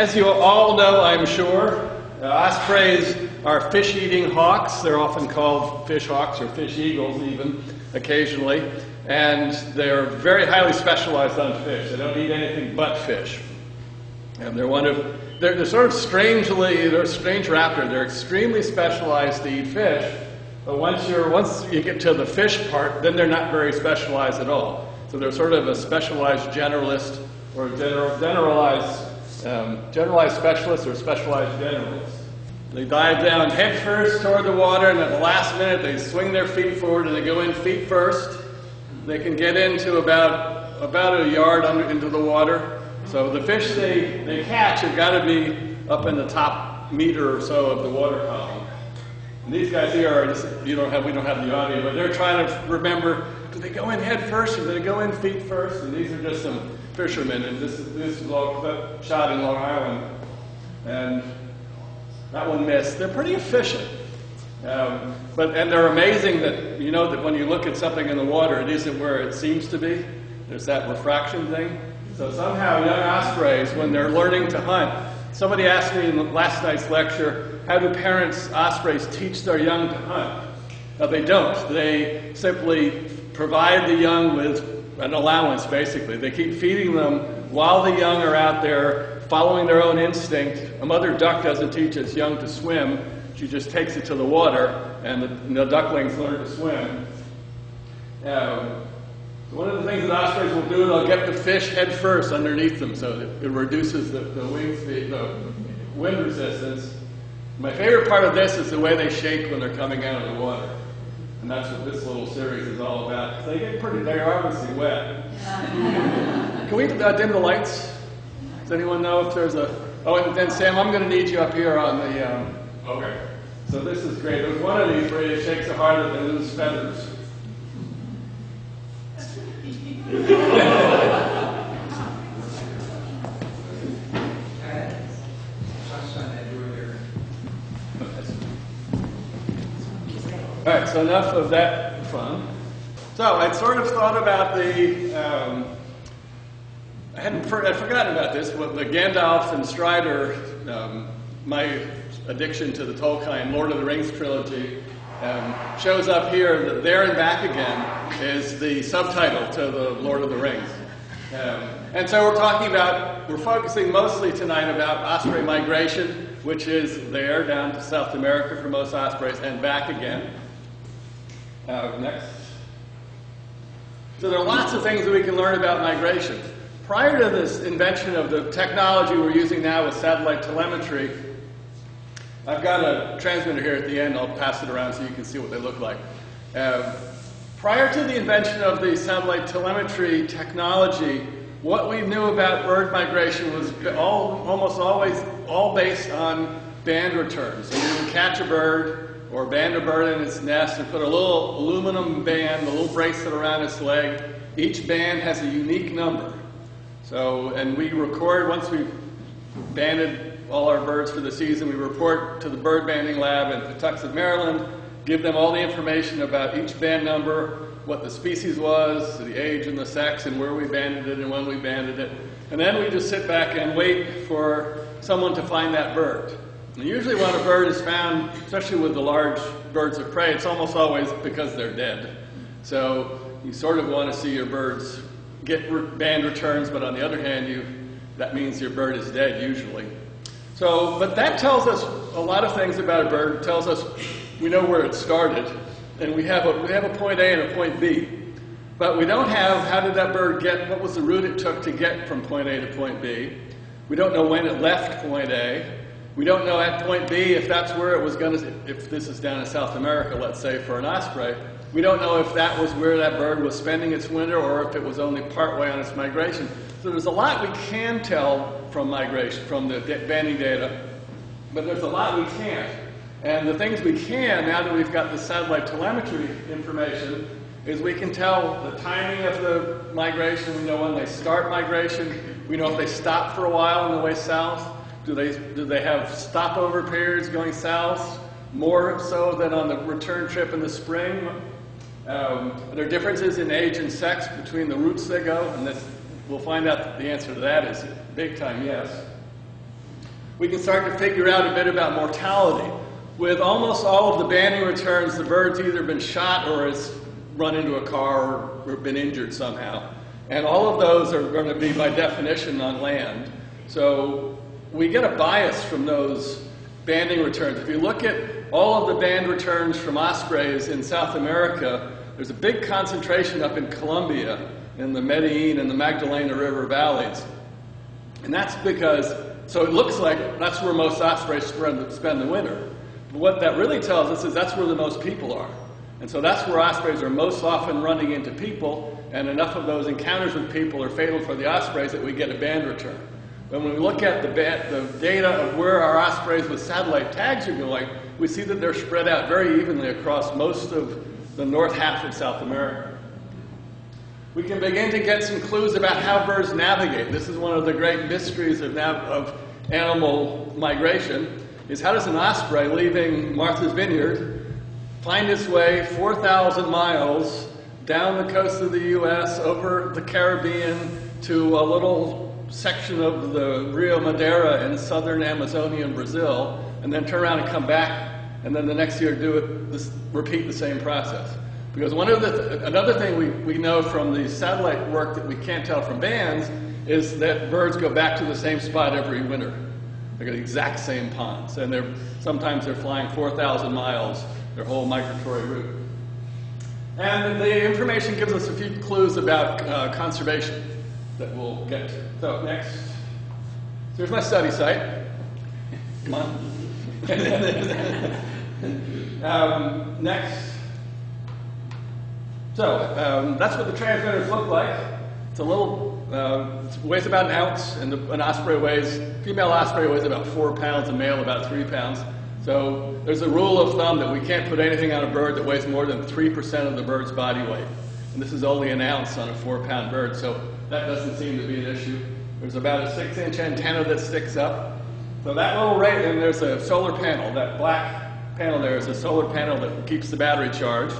as you all know, I'm sure, uh, ospreys are fish-eating hawks. They're often called fish hawks or fish eagles even, occasionally. And they're very highly specialized on fish. They don't eat anything but fish. And they're one of, they're, they're sort of strangely, they're a strange raptor. They're extremely specialized to eat fish. But once, you're, once you get to the fish part, then they're not very specialized at all. So they're sort of a specialized generalist or general, generalized, um, generalized specialists or specialized generals. They dive down head first toward the water, and at the last minute they swing their feet forward and they go in feet first. They can get into about, about a yard under, into the water. So the fish they, they catch have got to be up in the top meter or so of the water column. And these guys here are just, you don't have, we don't have the audio, but they're trying to remember, do they go in head first or do they go in feet first? And these are just some fishermen, and this is, this is all shot in Long Island. And that one missed. They're pretty efficient. Um, but, and they're amazing that, you know, that when you look at something in the water, it isn't where it seems to be. There's that refraction thing. So somehow young ospreys, when they're learning to hunt, somebody asked me in last night's lecture, how do parents, ospreys, teach their young to hunt? Now they don't. They simply provide the young with an allowance, basically. They keep feeding them while the young are out there following their own instinct. A mother duck doesn't teach its young to swim. She just takes it to the water, and the, and the ducklings learn to swim. Um, one of the things that ospreys will do, they'll get the fish head first underneath them, so it, it reduces the, the wing speed, the wind resistance. My favorite part of this is the way they shake when they're coming out of the water. And that's what this little series is all about. They get pretty, they're obviously wet. Can we uh, dim the lights? Does anyone know if there's a, oh, and then Sam, I'm going to need you up here on the, um, Okay. so this is great. There's one of these where it shakes so hard that they lose feathers. All right, so enough of that fun. So I'd sort of thought about the, um, I hadn't for, I'd forgotten about this, but the Gandalf and Strider, um, my addiction to the Tolkien Lord of the Rings trilogy, um, shows up here. There and Back Again is the subtitle to the Lord of the Rings. Um, and so we're talking about, we're focusing mostly tonight about osprey migration, which is there down to South America for most ospreys and back again. Next. So there are lots of things that we can learn about migration. Prior to this invention of the technology we're using now with satellite telemetry, I've got a transmitter here at the end. I'll pass it around so you can see what they look like. Uh, prior to the invention of the satellite telemetry technology, what we knew about bird migration was all, almost always all based on band returns. So you would catch a bird or band a bird in its nest and put a little aluminum band, a little bracelet around its leg. Each band has a unique number. So, and we record, once we've banded all our birds for the season, we report to the bird banding lab in Patuxent, Maryland, give them all the information about each band number, what the species was, the age and the sex, and where we banded it and when we banded it. And then we just sit back and wait for someone to find that bird. And usually when a bird is found, especially with the large birds of prey, it's almost always because they're dead. So you sort of want to see your birds get band returns, but on the other hand, you, that means your bird is dead usually. So, but that tells us a lot of things about a bird. It tells us we know where it started, and we have a, we have a point A and a point B. But we don't have how did that bird get, what was the route it took to get from point A to point B. We don't know when it left point A. We don't know at point B if that's where it was going to, if this is down in South America, let's say, for an osprey. We don't know if that was where that bird was spending its winter or if it was only partway on its migration. So there's a lot we can tell from migration, from the banding data, but there's a lot we can't. And the things we can, now that we've got the satellite telemetry information, is we can tell the timing of the migration. We know when they start migration. We know if they stop for a while on the way south. Do they, do they have stopover periods going south? More so than on the return trip in the spring? Um, are there differences in age and sex between the routes they go? And this, we'll find out the answer to that is big time yes. we can start to figure out a bit about mortality. With almost all of the banding returns, the bird's either been shot or has run into a car or been injured somehow. And all of those are going to be, by definition, on land. So we get a bias from those banding returns. If you look at all of the band returns from ospreys in South America, there's a big concentration up in Colombia, in the Medellin and the Magdalena River valleys. And that's because, so it looks like that's where most ospreys spend the winter. But what that really tells us is that's where the most people are. And so that's where ospreys are most often running into people, and enough of those encounters with people are fatal for the ospreys that we get a band return. When we look at the, the data of where our ospreys with satellite tags are going, we see that they're spread out very evenly across most of the north half of South America. We can begin to get some clues about how birds navigate. This is one of the great mysteries of, of animal migration, is how does an osprey leaving Martha's Vineyard find its way 4,000 miles down the coast of the U.S., over the Caribbean, to a little section of the Rio Madeira in southern Amazonian Brazil, and then turn around and come back, and then the next year do it, this, repeat the same process. Because one of the th another thing we, we know from the satellite work that we can't tell from bands is that birds go back to the same spot every winter. They go the exact same ponds, and they're sometimes they're flying 4,000 miles their whole migratory route. And the information gives us a few clues about uh, conservation that we'll get to. So next, here's my study site. Come on. um, next. So um, that's what the transmitters look like. It's a little, uh, it weighs about an ounce, and the, an osprey weighs, female osprey weighs about four pounds, a male about three pounds. So there's a rule of thumb that we can't put anything on a bird that weighs more than 3% of the bird's body weight. And this is only an ounce on a four pound bird. So that doesn't seem to be an issue. There's about a six inch antenna that sticks up. So that little ray, and there's a solar panel. That black panel there is a solar panel that keeps the battery charged.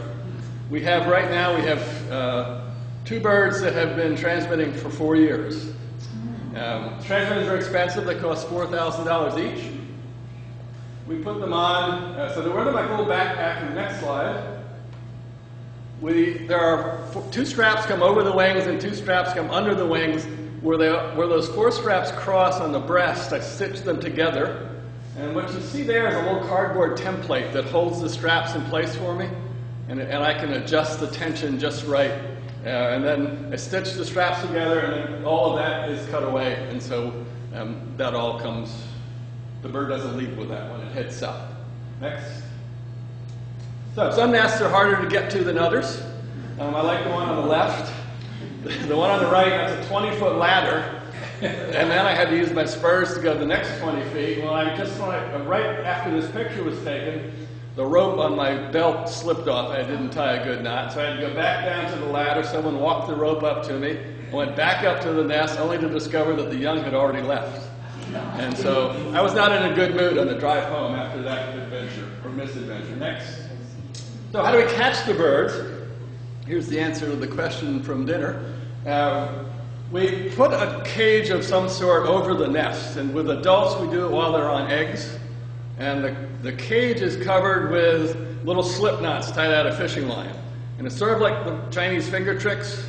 We have right now, we have uh, two birds that have been transmitting for four years. Um, transmitters are expensive. They cost $4,000 each. We put them on, uh, so they're in my little backpack in the next slide. We, there are two straps come over the wings and two straps come under the wings. Where, they, where those four straps cross on the breast, I stitch them together. And what you see there is a little cardboard template that holds the straps in place for me. And, and I can adjust the tension just right. Uh, and then I stitch the straps together, and then all of that is cut away. And so um, that all comes, the bird doesn't leave with that when it heads south. Next. So some nests are harder to get to than others. Um, I like the one on the left. The one on the right, that's a 20 foot ladder. And then I had to use my spurs to go the next 20 feet. Well, I just I, right after this picture was taken, the rope on my belt slipped off. I didn't tie a good knot. So I had to go back down to the ladder. Someone walked the rope up to me. I went back up to the nest only to discover that the young had already left. And so I was not in a good mood on the drive home after that adventure or misadventure. Next. So how do we catch the birds? Here's the answer to the question from dinner. Uh, we put a cage of some sort over the nest, and with adults we do it while they're on eggs. And the, the cage is covered with little slip knots tied out of fishing line. And it's sort of like the Chinese finger tricks.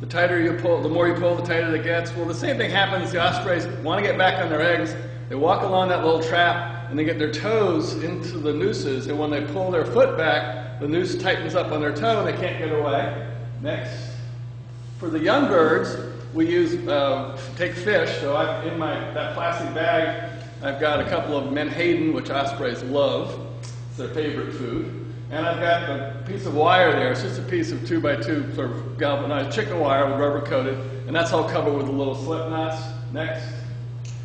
The tighter you pull, the more you pull, the tighter it gets. Well, the same thing happens. The ospreys want to get back on their eggs. They walk along that little trap, and they get their toes into the nooses. And when they pull their foot back, the noose tightens up on their toe and they can't get away. Next. For the young birds, we use, uh, take fish. So I've, in my, that plastic bag, I've got a couple of menhaden, which ospreys love. It's their favorite food. And I've got a piece of wire there. It's just a piece of two by two sort of galvanized chicken wire with rubber coated. And that's all covered with a little slip knots. Next.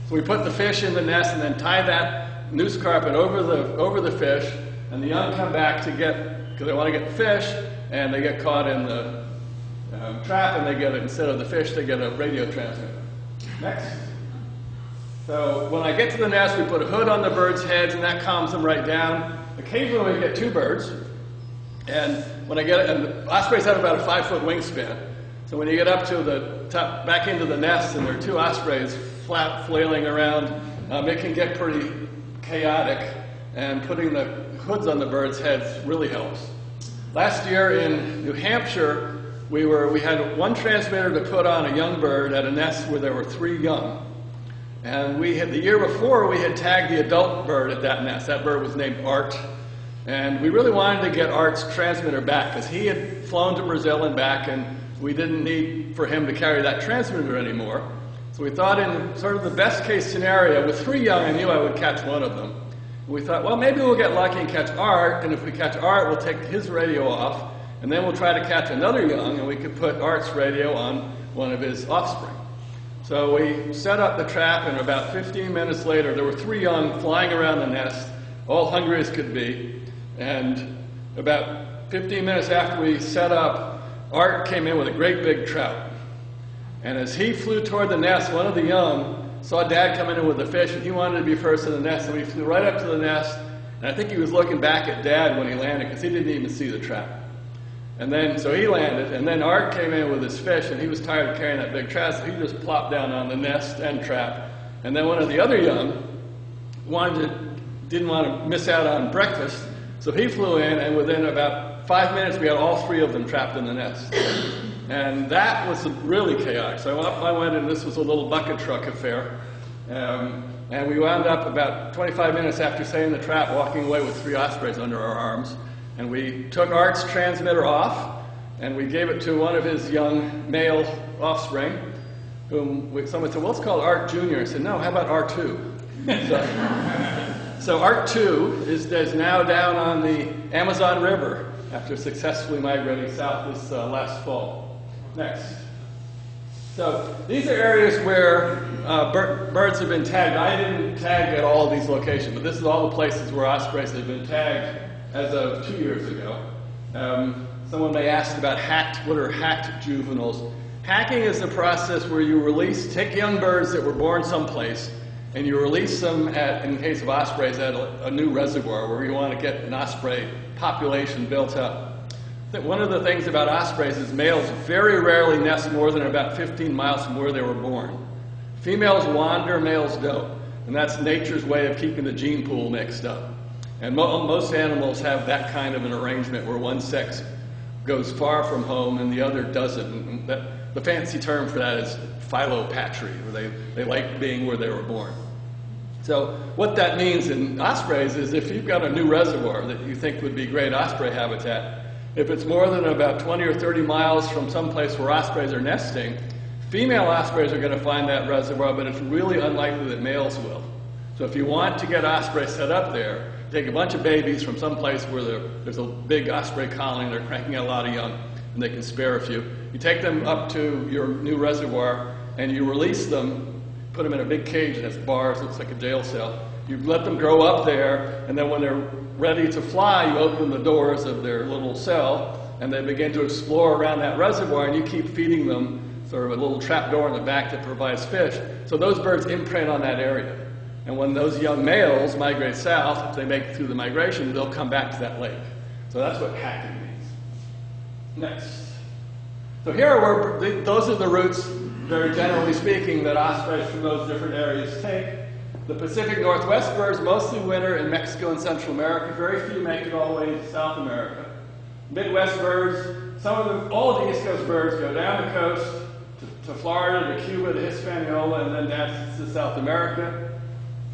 So we put the fish in the nest and then tie that noose carpet over the, over the fish. And the young come back to get because they want to get the fish, and they get caught in the um, trap, and they get instead of the fish, they get a radio transmitter. Next. So when I get to the nest, we put a hood on the birds' heads, and that calms them right down. Occasionally we get two birds, and when I get, it, and ospreys have about a five foot wingspan. So when you get up to the top, back into the nest, and there are two ospreys flat flailing around um, it can get pretty chaotic, and putting the hoods on the birds' heads really helps. Last year in New Hampshire, we, were, we had one transmitter to put on a young bird at a nest where there were three young. And we had, the year before, we had tagged the adult bird at that nest. That bird was named Art. And we really wanted to get Art's transmitter back because he had flown to Brazil and back, and we didn't need for him to carry that transmitter anymore. So we thought in sort of the best case scenario, with three young, I knew I would catch one of them. We thought, well, maybe we'll get lucky and catch Art, and if we catch Art, we'll take his radio off, and then we'll try to catch another young, and we could put Art's radio on one of his offspring. So we set up the trap, and about 15 minutes later, there were three young flying around the nest, all hungry as could be. And about 15 minutes after we set up, Art came in with a great big trout. And as he flew toward the nest, one of the young saw Dad coming in with the fish, and he wanted to be first in the nest. So he flew right up to the nest, and I think he was looking back at Dad when he landed because he didn't even see the trap. And then, so he landed, and then Art came in with his fish, and he was tired of carrying that big trap, so he just plopped down on the nest and trap. And then one of the other young wanted to, didn't want to miss out on breakfast, so he flew in, and within about five minutes, we had all three of them trapped in the nest. And that was really chaotic. So I went, and this was a little bucket truck affair. Um, and we wound up about 25 minutes after setting the trap, walking away with three ospreys under our arms. And we took Art's transmitter off, and we gave it to one of his young male offspring, whom we, someone said, well, it's called Art Jr. I said, no, how about R2? so, so Art 2 is, is now down on the Amazon River after successfully migrating south this uh, last fall. Next. So these are areas where uh, bir birds have been tagged. I didn't tag at all these locations, but this is all the places where ospreys have been tagged as of two years ago. Um, someone may ask about hacked, what are hacked juveniles? Hacking is the process where you release, take young birds that were born someplace, and you release them at, in the case of ospreys, at a, a new reservoir where you want to get an osprey population built up. One of the things about ospreys is males very rarely nest more than about 15 miles from where they were born. Females wander, males don't. And that's nature's way of keeping the gene pool mixed up. And mo most animals have that kind of an arrangement where one sex goes far from home and the other doesn't. That, the fancy term for that is philopatry, where they, they like being where they were born. So what that means in ospreys is if you've got a new reservoir that you think would be great osprey habitat, if it's more than about 20 or 30 miles from some place where ospreys are nesting, female ospreys are going to find that reservoir, but it's really unlikely that males will. So if you want to get ospreys set up there, take a bunch of babies from some place where there's a big osprey colony, they're cranking out a lot of young, and they can spare a few. You take them up to your new reservoir, and you release them, put them in a big cage that has bars, looks like a jail cell. You let them grow up there, and then when they're ready to fly, you open the doors of their little cell, and they begin to explore around that reservoir, and you keep feeding them sort of a little trap door in the back that provides fish. So those birds imprint on that area. And when those young males migrate south, if they make it through the migration, they'll come back to that lake. So that's what hacking means. Next. So here are where, those are the routes, very generally speaking, that ospreys from those different areas take. The Pacific Northwest birds mostly winter in Mexico and Central America. Very few make it all the way to South America. Midwest birds, some of them, all of the East Coast birds go down the coast to, to Florida, to Cuba, to Hispaniola, and then down to South America.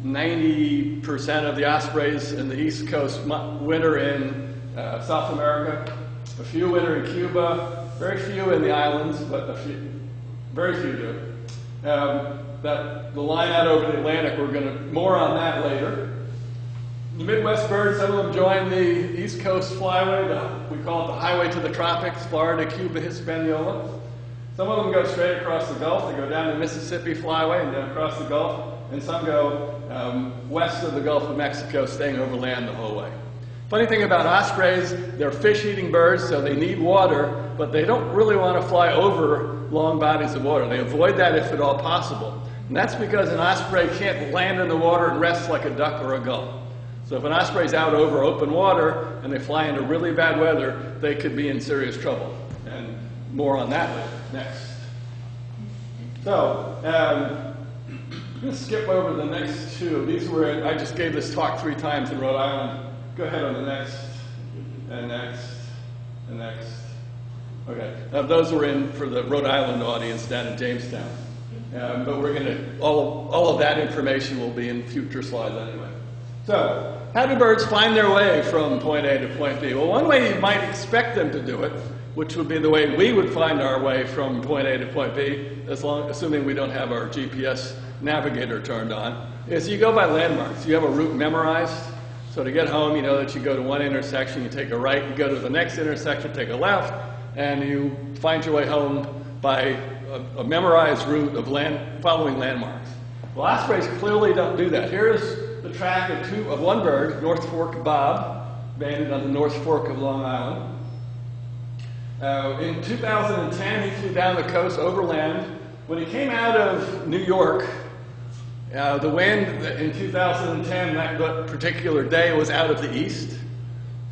90% of the ospreys in the East Coast winter in uh, South America. A few winter in Cuba. Very few in the islands, but a few, very few do. Um, that the line out over the Atlantic, we're going to more on that later. The Midwest birds, some of them join the East Coast flyway, the, we call it the highway to the tropics, Florida, Cuba, Hispaniola. Some of them go straight across the Gulf. They go down the Mississippi flyway and then across the Gulf and some go um, west of the Gulf of Mexico, staying overland the whole way. Funny thing about ospreys, they're fish-eating birds, so they need water, but they don't really want to fly over long bodies of water. They avoid that if at all possible. And that's because an osprey can't land in the water and rest like a duck or a gull. So if an osprey's out over open water and they fly into really bad weather, they could be in serious trouble. And more on that next. So, um, going to skip over the next two. These were, I just gave this talk three times in Rhode Island. Go ahead on the next, and next, and next. Okay, now those were in for the Rhode Island audience down in Jamestown. Um, but we're going to, all, all of that information will be in future slides anyway. So, how do birds find their way from point A to point B? Well, one way you might expect them to do it, which would be the way we would find our way from point A to point B, as long, assuming we don't have our GPS navigator turned on, is you go by landmarks. You have a route memorized. So to get home, you know that you go to one intersection, you take a right, you go to the next intersection, take a left, and you find your way home by a, a memorized route of land, following landmarks. Well, ospreys clearly don't do that. Here's the track of, two, of one bird, North Fork Bob, banded on the North Fork of Long Island. Uh, in 2010, he flew down the coast overland. When he came out of New York, uh, the wind in 2010, that, that particular day, was out of the east.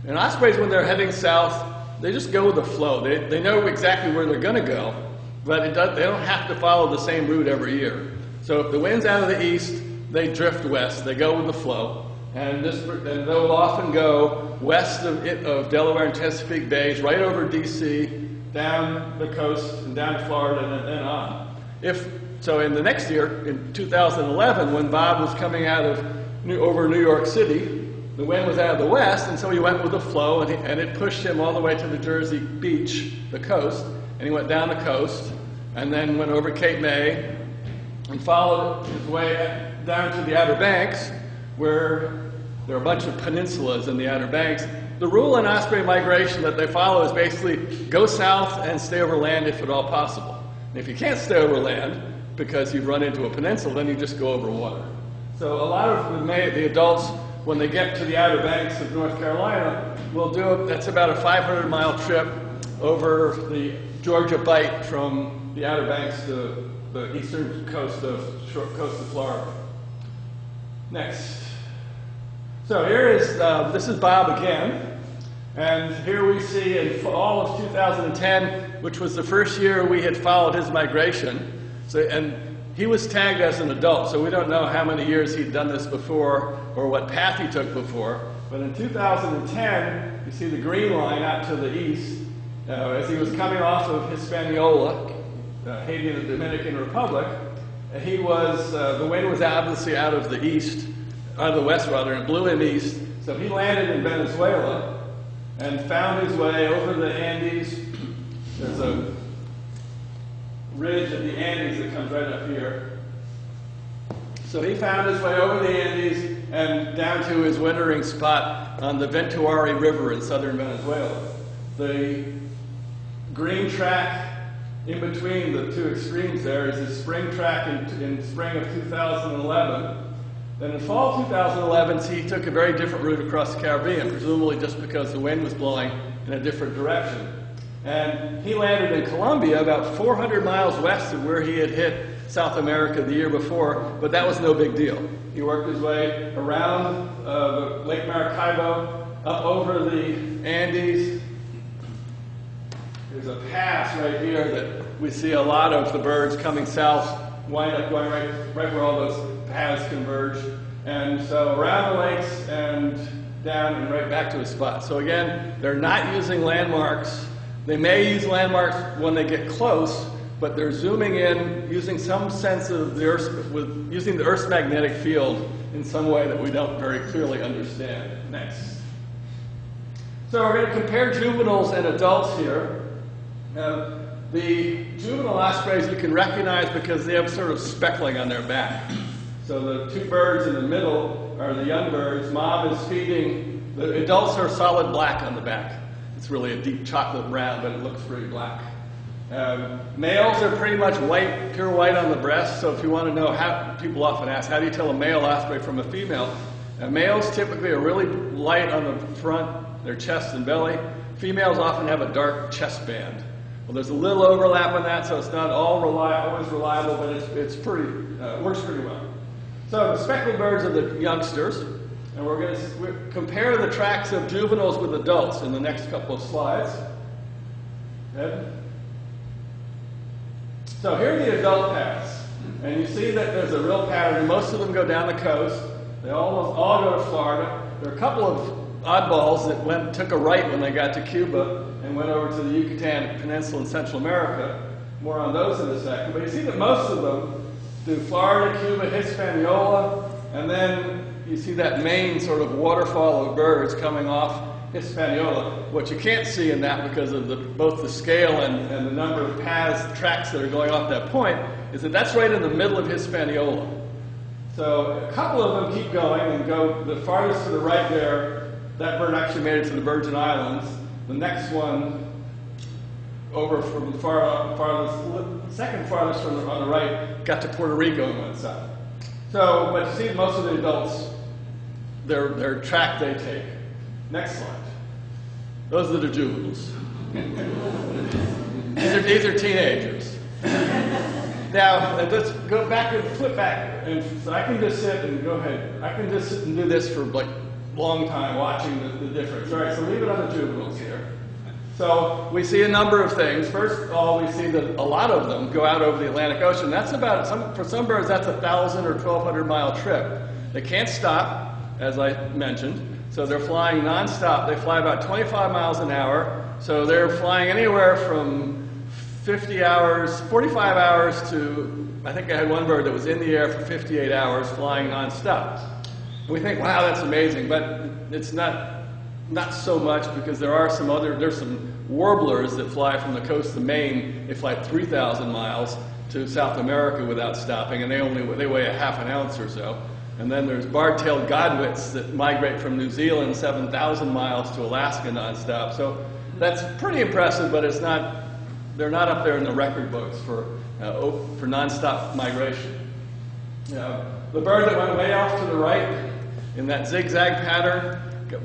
And ospreys, when they're heading south, they just go with the flow. They, they know exactly where they're going to go, but does, they don't have to follow the same route every year. So if the wind's out of the east, they drift west. They go with the flow. And, this, and they'll often go west of, it, of Delaware and Chesapeake Bays, right over D.C., down the coast, and down to Florida, and then on. If, so in the next year, in 2011, when Bob was coming out of New, over New York City, the wind was out of the west, and so he went with the flow, and, he, and it pushed him all the way to the Jersey beach, the coast, and he went down the coast, and then went over Cape May, and followed his way down to the Outer Banks, where there are a bunch of peninsulas in the Outer Banks. The rule in osprey migration that they follow is basically go south and stay over land if at all possible. And if you can't stay over land because you've run into a peninsula, then you just go over water. So a lot of the, the adults, when they get to the Outer Banks of North Carolina, will do it. That's about a 500 mile trip over the Georgia Bight from the Outer Banks to the eastern coast of coast of Florida. Next. So here is, uh, this is Bob again. And here we see in fall of 2010, which was the first year we had followed his migration. So, and he was tagged as an adult, so we don't know how many years he'd done this before or what path he took before. But in 2010, you see the green line out to the east, uh, as he was coming off of Hispaniola, uh, Haiti and the Dominican Republic, he was, uh, the wind was obviously out of the east, out of the west rather, and blew him east. So he landed in Venezuela and found his way over the Andes. There's a ridge of the Andes that comes right up here. So he found his way over the Andes and down to his wintering spot on the Ventuari River in southern Venezuela. The green track in between the two extremes there is a spring track in, in spring of 2011. Then in fall 2011, he took a very different route across the Caribbean, presumably just because the wind was blowing in a different direction. And he landed in Colombia, about 400 miles west of where he had hit South America the year before, but that was no big deal. He worked his way around uh, Lake Maracaibo, up over the Andes, there's a pass right here that we see a lot of the birds coming south, wind up going right, right where all those paths converge. And so around the lakes and down and right back to a spot. So again, they're not using landmarks. They may use landmarks when they get close, but they're zooming in using some sense of the Earth, with using the Earth's magnetic field in some way that we don't very clearly understand. Next. So we're going to compare juveniles and adults here. Now, the juvenile ospreys you can recognize because they have sort of speckling on their back. So the two birds in the middle are the young birds. Mom is feeding, the adults are solid black on the back. It's really a deep chocolate brown, but it looks pretty black. Um, males are pretty much white, pure white on the breast. So if you want to know how, people often ask, how do you tell a male osprey from a female? Uh, males typically are really light on the front, their chest and belly. Females often have a dark chest band. Well, there's a little overlap on that, so it's not all always reliable, but it's, it's pretty, uh, works pretty well. So the speckled birds are the youngsters, and we're going to compare the tracks of juveniles with adults in the next couple of slides. Ed? So here are the adult paths. And you see that there's a real pattern. Most of them go down the coast. They almost all go to Florida. There are a couple of oddballs that went, took a right when they got to Cuba and went over to the Yucatan Peninsula in Central America. More on those in a second. But you see that most of them do Florida, Cuba, Hispaniola, and then you see that main sort of waterfall of birds coming off Hispaniola. What you can't see in that because of the, both the scale and, and the number of paths, tracks that are going off that point, is that that's right in the middle of Hispaniola. So a couple of them keep going and go the farthest to the right there. That bird actually made it to the Virgin Islands. The next one over from the far, farthest, second farthest from the, on the right, got to Puerto Rico and went south. So, but you see most of the adults, their, their track they take. Next slide. Those are the juveniles. these, are, these are teenagers. Now, let's go back and flip back. And so I can just sit and go ahead. I can just sit and do this for like long time watching the, the difference. All right, so leave it on the juveniles here. So we see a number of things. First of all, we see that a lot of them go out over the Atlantic Ocean. That's about, some, for some birds, that's a 1,000 or 1,200 mile trip. They can't stop, as I mentioned. So they're flying nonstop. They fly about 25 miles an hour. So they're flying anywhere from 50 hours, 45 hours to, I think I had one bird that was in the air for 58 hours flying nonstop. We think, wow, that's amazing, but it's not, not so much because there are some other, there's some warblers that fly from the coast of Maine. They fly 3,000 miles to South America without stopping, and they only they weigh a half an ounce or so. And then there's bar-tailed godwits that migrate from New Zealand 7,000 miles to Alaska nonstop. So that's pretty impressive, but it's not they're not up there in the record books for, uh, for nonstop migration. The bird that went way off to the right in that zigzag pattern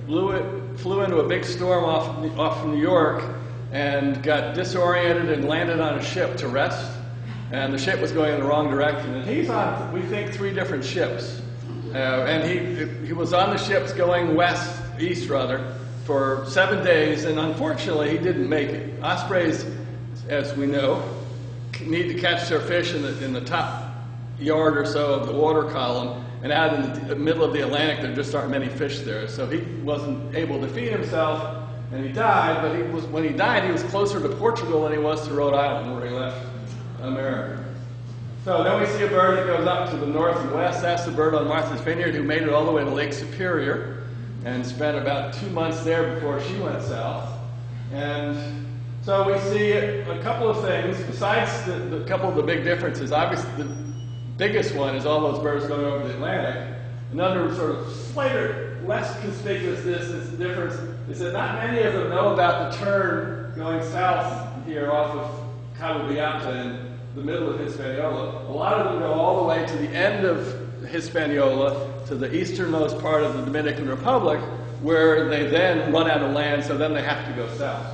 blew it, flew into a big storm off, off New York and got disoriented and landed on a ship to rest. And the ship was going in the wrong direction. And he's on, we think, three different ships. Uh, and he, he was on the ships going west, east rather, for seven days, and unfortunately he didn't make it. Ospreys as we know, need to catch their fish in the, in the top yard or so of the water column, and out in the middle of the Atlantic, there just aren't many fish there. So he wasn't able to feed himself, and he died. But he was, when he died, he was closer to Portugal than he was to Rhode Island, where he left America. So then we see a bird that goes up to the north and west. That's the bird on Martha's Vineyard who made it all the way to Lake Superior and spent about two months there before she went south. And so we see a couple of things, besides the, the couple of the big differences. Obviously, the biggest one is all those birds going over the Atlantic. Another sort of slighter, less conspicuous is the difference is that not many of them know about the turn going south here off of Cabo Beata in the middle of Hispaniola. A lot of them go all the way to the end of Hispaniola, to the easternmost part of the Dominican Republic, where they then run out of land, so then they have to go south.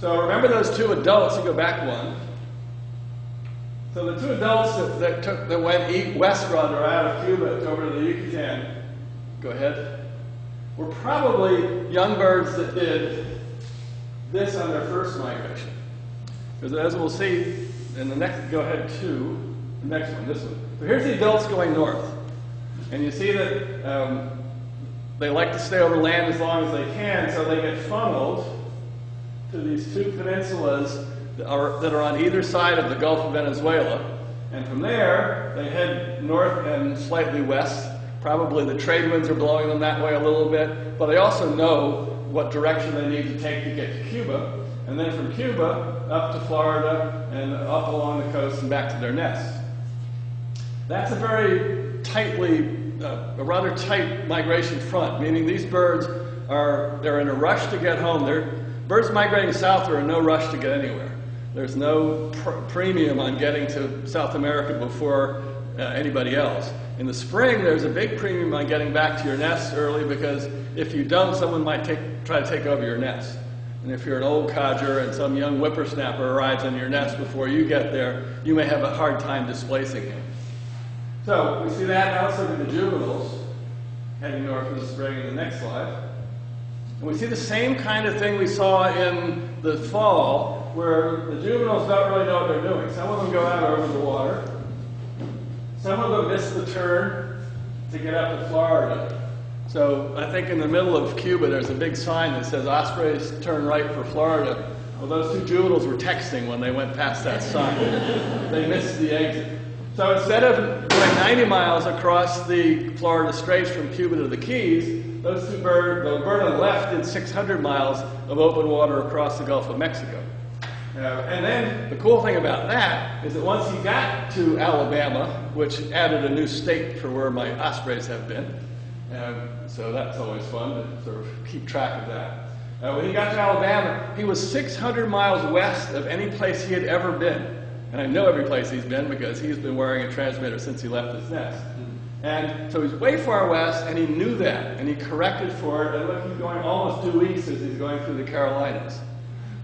So remember those two adults, you go back one. So the two adults that, that took that went east, west rather out of Cuba over to the Yucatan, go ahead, were probably young birds that did this on their first migration. Because as we'll see in the next, go ahead to the next one, this one. So here's the adults going north. And you see that um, they like to stay over land as long as they can, so they get funneled to these two peninsulas that are, that are on either side of the Gulf of Venezuela. And from there, they head north and slightly west. Probably the trade winds are blowing them that way a little bit, but they also know what direction they need to take to get to Cuba. And then from Cuba up to Florida and up along the coast and back to their nests. That's a very tightly, uh, a rather tight migration front, meaning these birds are, they're in a rush to get home. They're, Birds migrating south are in no rush to get anywhere. There's no pr premium on getting to South America before uh, anybody else. In the spring, there's a big premium on getting back to your nest early because if you don't, someone might take, try to take over your nest. And if you're an old codger and some young whippersnapper arrives in your nest before you get there, you may have a hard time displacing him. So we see that also in the juveniles heading north in the spring in the next slide. And we see the same kind of thing we saw in the fall, where the juveniles don't really know what they're doing. Some of them go out over the water, some of them miss the turn to get up to Florida. So I think in the middle of Cuba, there's a big sign that says Ospreys turn right for Florida. Well, those two juveniles were texting when they went past that sign. they missed the exit. So instead of going 90 miles across the Florida Straits from Cuba to the Keys, those two birds, the bird on the left did 600 miles of open water across the Gulf of Mexico. Uh, and then the cool thing about that is that once he got to Alabama, which added a new state for where my ospreys have been, um, so that's always fun to sort of keep track of that. Uh, when he got to Alabama, he was 600 miles west of any place he had ever been. And I know every place he's been because he's been wearing a transmitter since he left his nest. And so he's way far west, and he knew that, and he corrected for it. And look, he's going almost due east as he's going through the Carolinas.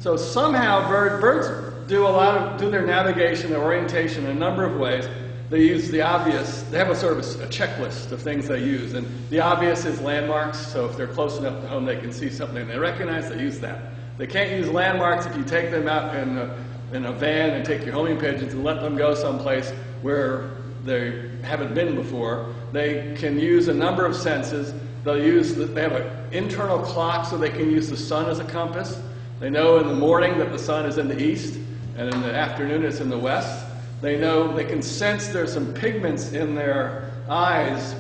So somehow bird, birds do a lot of do their navigation, their orientation in a number of ways. They use the obvious. They have a sort of a, a checklist of things they use, and the obvious is landmarks. So if they're close enough to home, they can see something they recognize. They use that. They can't use landmarks if you take them out in a, in a van and take your homing pigeons and let them go someplace where they haven't been before. They can use a number of senses. They'll use the, they have an internal clock so they can use the sun as a compass. They know in the morning that the sun is in the east, and in the afternoon it's in the west. They know they can sense there's some pigments in their eyes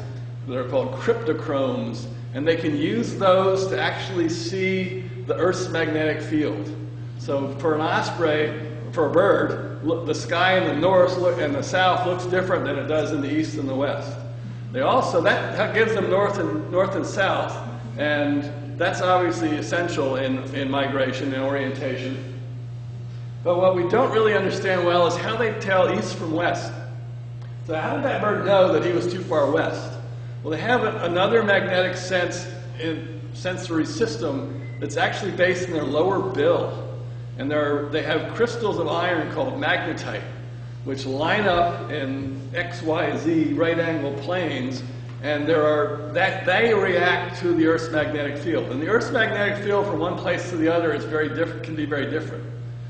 that are called cryptochromes, and they can use those to actually see the Earth's magnetic field. So for an osprey, for a bird, look, the sky in the north and the south looks different than it does in the east and the west. They also that, that gives them north and north and south, and that's obviously essential in, in migration and orientation. But what we don't really understand well is how they tell east from west. So how did that bird know that he was too far west? Well, they have another magnetic sense in sensory system that's actually based in their lower bill. And they have crystals of iron called magnetite, which line up in X, Y, Z right angle planes and there are that they react to the Earth's magnetic field. And the Earth's magnetic field from one place to the other is very different, can be very different.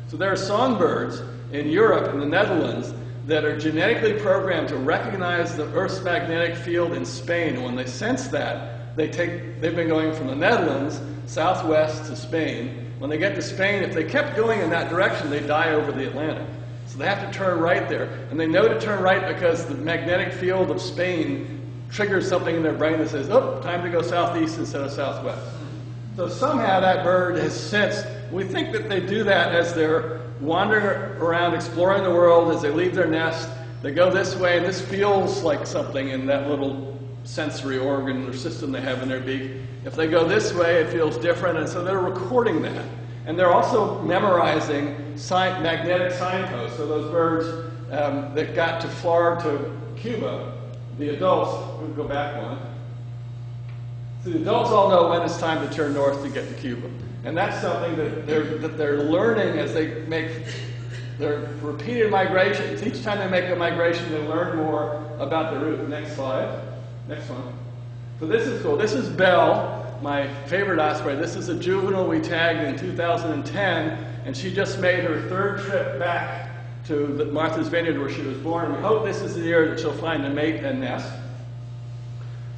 So there are songbirds in Europe and the Netherlands that are genetically programmed to recognize the Earth's magnetic field in Spain. And when they sense that, they take, they've been going from the Netherlands southwest to Spain. When they get to Spain, if they kept going in that direction, they die over the Atlantic. So they have to turn right there. And they know to turn right because the magnetic field of Spain triggers something in their brain that says, oh, time to go southeast instead of southwest. So somehow that bird has sensed, we think that they do that as they're wandering around exploring the world, as they leave their nest. They go this way, and this feels like something in that little sensory organ or system they have in their beak. If they go this way, it feels different, and so they're recording that. And they're also memorizing magnetic signposts. So those birds um, that got to Florida to Cuba the adults, we go back one. So the adults all know when it's time to turn north to get to Cuba. And that's something that they're, that they're learning as they make their repeated migrations. Each time they make a migration, they learn more about the route. Next slide. Next one. So this is cool. This is Belle, my favorite osprey. This is a juvenile we tagged in 2010, and she just made her third trip back to Martha's Vineyard where she was born. We hope this is the year that she'll find a mate and nest.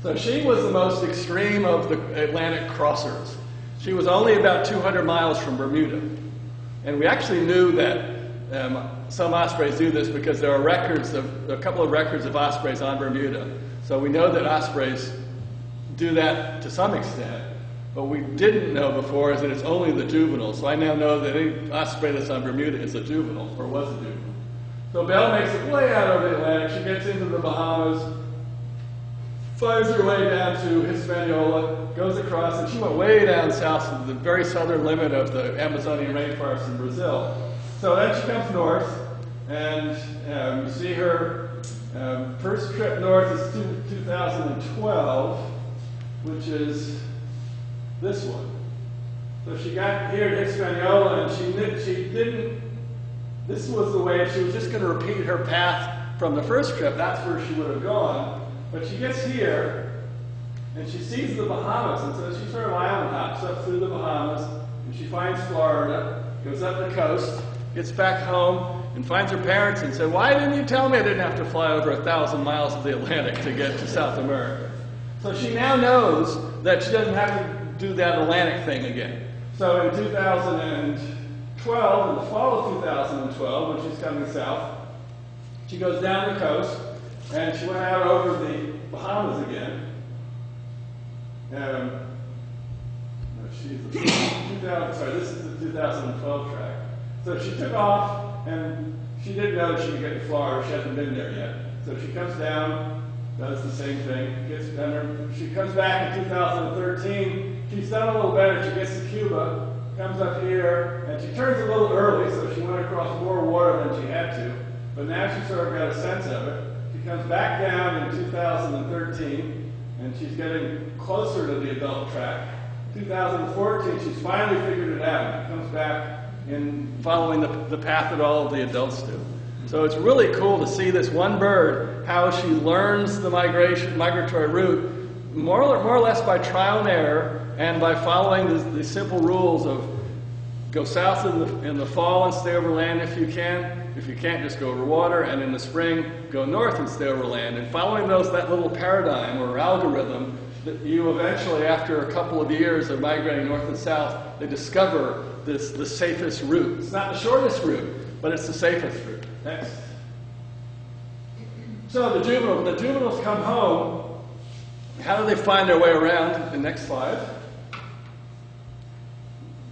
So she was the most extreme of the Atlantic crossers. She was only about 200 miles from Bermuda. And we actually knew that um, some ospreys do this because there are records of, a couple of records of ospreys on Bermuda. So we know that ospreys do that to some extent. What we didn't know before is that it's only the juvenile. So I now know that any osprey that's on Bermuda is a juvenile, or was a juvenile. So Belle makes it way out over the Atlantic. She gets into the Bahamas, flies her way down to Hispaniola, goes across, and she went way down south to the very southern limit of the Amazonian rainforest in Brazil. So then she comes north, and um, you see her um, first trip north is 2012, which is this one. So she got here to Hispaniola and she, she didn't, this was the way, she was just going to repeat her path from the first trip. That's where she would have gone. But she gets here and she sees the Bahamas. And so she sort of island hops up through the Bahamas and she finds Florida, goes up the coast, gets back home and finds her parents and said, Why didn't you tell me I didn't have to fly over a thousand miles of the Atlantic to get to South America? So she now knows that she doesn't have to do that Atlantic thing again. So in 2012, in the fall of 2012, when she's coming south, she goes down the coast and she went out over the Bahamas again. Um, no, she's 2000, sorry, this is the 2012 track. So she took off, and she didn't know she could get to Florida. She hasn't been there yet. So she comes down, does the same thing, gets better. She comes back in 2013. She's done a little better. She gets to Cuba, comes up here, and she turns a little early, so she went across more water than she had to. But now she sort of got a sense of it. She comes back down in 2013, and she's getting closer to the adult track. 2014, she's finally figured it out. She comes back in following the, the path that all of the adults do. So it's really cool to see this one bird, how she learns the migration, migratory route, more or, more or less by trial and error, and by following the, the simple rules of go south in the, in the fall and stay over land if you can. If you can't, just go over water. And in the spring, go north and stay over land. And following those, that little paradigm or algorithm, that you eventually, after a couple of years of migrating north and south, they discover this the safest route. It's not the shortest route, but it's the safest route. Next. So the juvenile, when the juveniles come home, how do they find their way around? The next slide.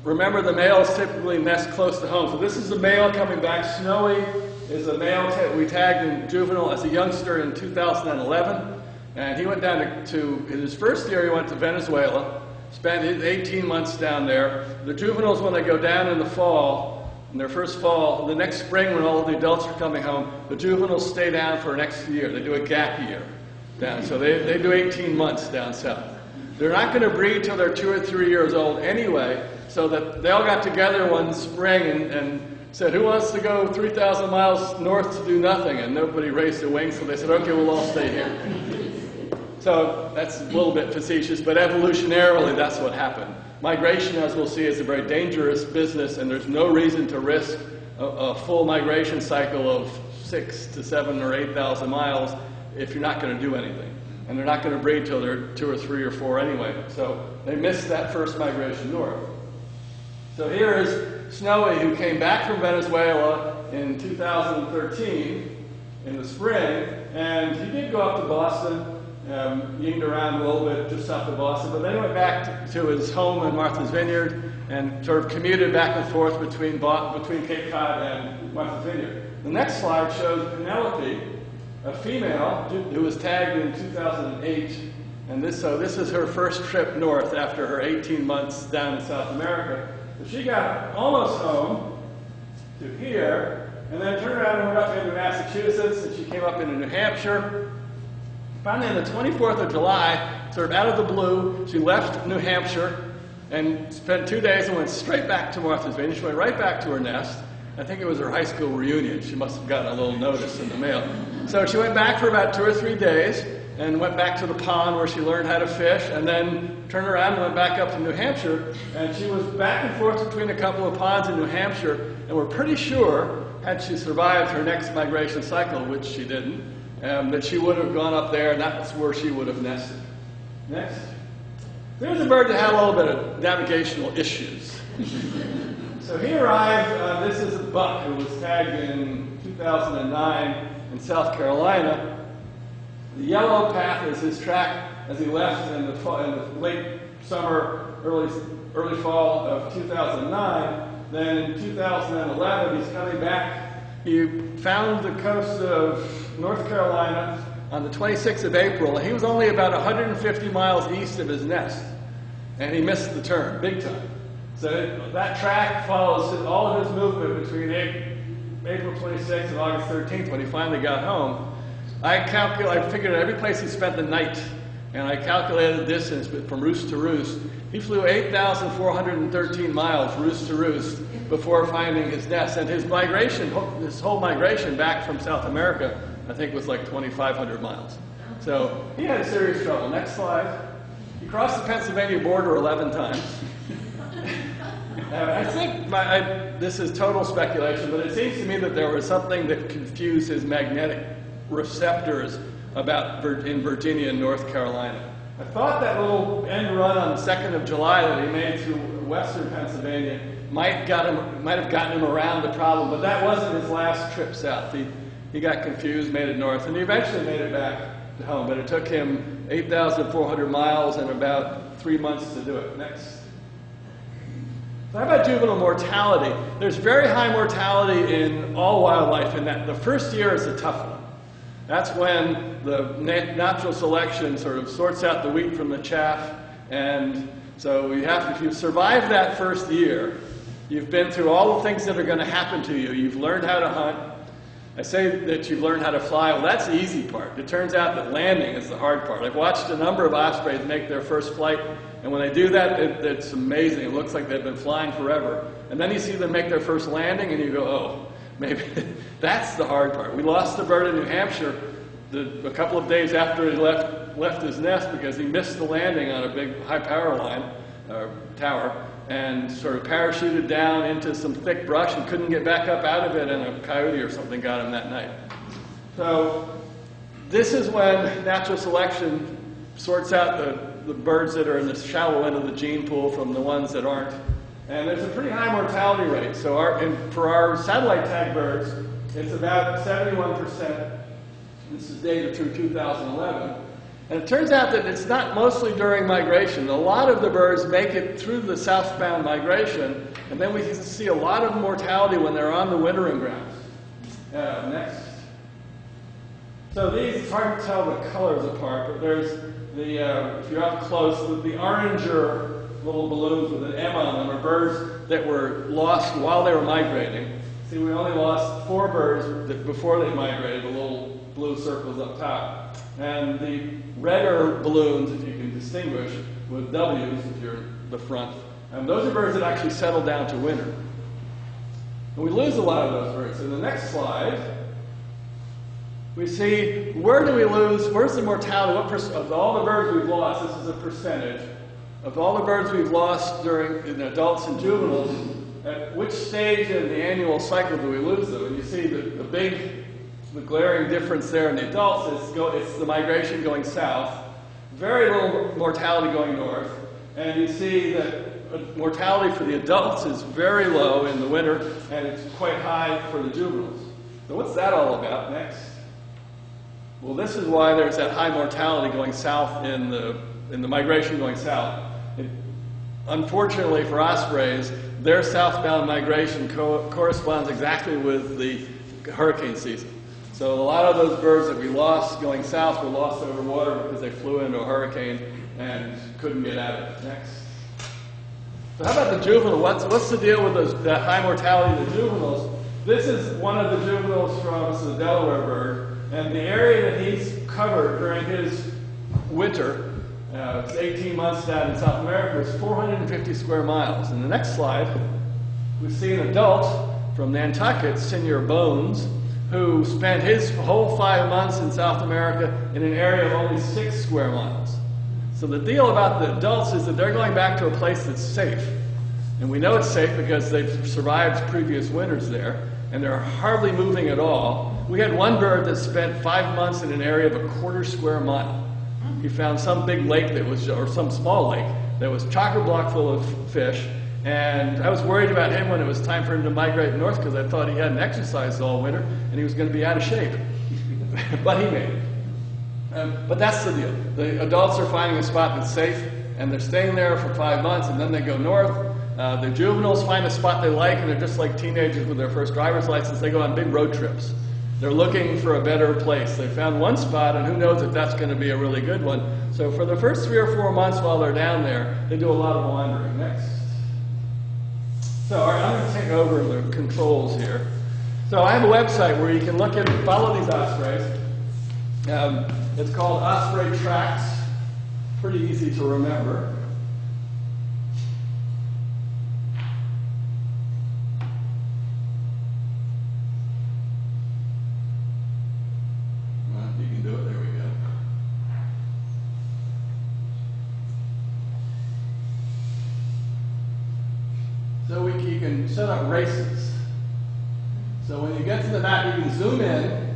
Remember, the males typically nest close to home. So this is the male coming back. Snowy is a male we tagged in juvenile as a youngster in 2011. And he went down to, to, in his first year, he went to Venezuela, spent 18 months down there. The juveniles, when they go down in the fall, in their first fall, the next spring when all the adults are coming home, the juveniles stay down for an extra year. They do a gap year down. So they, they do 18 months down south. They're not going to breed till they're two or three years old anyway, so that they all got together one spring and, and said, Who wants to go 3,000 miles north to do nothing? And nobody raised their wings, so they said, Okay, we'll all stay here. So that's a little bit facetious, but evolutionarily, that's what happened. Migration, as we'll see, is a very dangerous business, and there's no reason to risk a, a full migration cycle of six to seven or 8,000 miles if you're not going to do anything. And they're not going to breed till they're two or three or four anyway. So they missed that first migration north. So here is Snowy, who came back from Venezuela in 2013 in the spring, and he did go up to Boston um, yinged around a little bit just south of Boston, but then he went back to, his home in Martha's Vineyard and sort of commuted back and forth between, between Cape Cod and Martha's Vineyard. The next slide shows Penelope, a female who was tagged in 2008. And this, so this is her first trip north after her 18 months down in South America. So she got almost home to here, and then turned around and went up into Massachusetts, and she came up into New Hampshire, Finally, on the 24th of July, sort of out of the blue, she left New Hampshire and spent two days and went straight back to Martha's Vineyard. She went right back to her nest. I think it was her high school reunion. She must have gotten a little notice in the mail. So she went back for about two or three days and went back to the pond where she learned how to fish and then turned around and went back up to New Hampshire. And she was back and forth between a couple of ponds in New Hampshire. And we're pretty sure, had she survived her next migration cycle, which she didn't, um, that she would have gone up there, and that's where she would have nested. Next. There's a bird that had a little bit of navigational issues. so he arrived, uh, this is a buck who was tagged in 2009 in South Carolina. The yellow path is his track as he left in the, in the late summer, early, early fall of 2009. Then in 2011, he's coming back he found the coast of North Carolina on the 26th of April, he was only about 150 miles east of his nest, and he missed the turn big time. So that track follows all of his movement between April 26th and August 13th when he finally got home. I calculated, I figured every place he spent the night, and I calculated the distance from roost to roost. He flew 8,413 miles roost to roost before finding his nest. And his migration, his whole migration back from South America, I think was like 2,500 miles. So he had serious trouble. Next slide. He crossed the Pennsylvania border 11 times. I think my, I, this is total speculation, but it seems to me that there was something that confused his magnetic receptors about in Virginia and North Carolina. I thought that little end run on the 2nd of July that he made through western Pennsylvania might, got him, might have gotten him around the problem, but that wasn't his last trip south. He, he got confused, made it north, and he eventually made it back to home, but it took him 8,400 miles and about three months to do it. Next. So how about juvenile mortality? There's very high mortality in all wildlife in that the first year is a tough one. That's when the natural selection sort of sorts out the wheat from the chaff. And so you have, if you survive that first year, you've been through all the things that are going to happen to you. You've learned how to hunt. I say that you've learned how to fly. Well, that's the easy part. It turns out that landing is the hard part. I've watched a number of ospreys make their first flight, and when they do that, it, it's amazing. It looks like they've been flying forever. And then you see them make their first landing, and you go, oh, maybe that's the hard part. We lost the bird in New Hampshire the, a couple of days after he left, left his nest because he missed the landing on a big high power line, uh, tower, and sort of parachuted down into some thick brush and couldn't get back up out of it, and a coyote or something got him that night. So, this is when natural selection sorts out the, the birds that are in the shallow end of the gene pool from the ones that aren't. And there's a pretty high mortality rate. So, our, for our satellite tag birds, it's about 71%. This is data through 2011. And it turns out that it's not mostly during migration. A lot of the birds make it through the southbound migration, and then we see a lot of mortality when they're on the wintering grounds. Uh, next. So these, it's hard to tell the colors apart, but there's the, uh, if you're up close, the, the oranger little balloons with an M on them are birds that were lost while they were migrating. See, we only lost four birds that before they migrated, the little blue circles up top. And the redder balloons, if you can distinguish, with W's if you're the front, and those are birds that actually settle down to winter. And we lose a lot of those birds. In the next slide, we see where do we lose, where's the mortality, what of all the birds we've lost, this is a percentage, of all the birds we've lost during in adults and juveniles, at which stage in the annual cycle do we lose them? And you see the, the big, the glaring difference there in the adults is go, it's the migration going south, very little mortality going north, and you see that uh, mortality for the adults is very low in the winter, and it's quite high for the juveniles. So what's that all about? Next. Well, this is why there's that high mortality going south in the, in the migration going south. Unfortunately for ospreys, their southbound migration co- corresponds exactly with the hurricane season. So a lot of those birds that we lost going south were lost over water because they flew into a hurricane and couldn't get out of it. Next. So how about the juvenile? What's, what's the deal with those, that high mortality of the juveniles? This is one of the juveniles from a Delaware bird, and the area that he's covered during his winter, uh, it's 18 months down in South America, is 450 square miles. In the next slide, we see an adult from Nantucket, Senior Bones, who spent his whole five months in South America in an area of only six square miles. So the deal about the adults is that they're going back to a place that's safe. And we know it's safe because they've survived previous winters there, and they're hardly moving at all. We had one bird that spent five months in an area of a quarter square mile. He found some big lake that was, or some small lake, that was chocker block full of fish. And I was worried about him when it was time for him to migrate north because I thought he hadn't exercised all winter and he was going to be out of shape. but he made it. Um, but that's the deal. The adults are finding a spot that's safe, and they're staying there for five months, and then they go north. Uh, the juveniles find a spot they like, and they're just like teenagers with their first driver's license. They go on big road trips. They're looking for a better place. They found one spot, and who knows if that's going to be a really good one. So for the first three or four months while they're down there, they do a lot of wandering. Next. So I'm going to take over the controls here. So I have a website where you can look at follow these ospreys. Um, it's called Osprey Tracks. Pretty easy to remember. Well, you can do it. There we go. so we, you can set up races. So when you get to the map, you can zoom in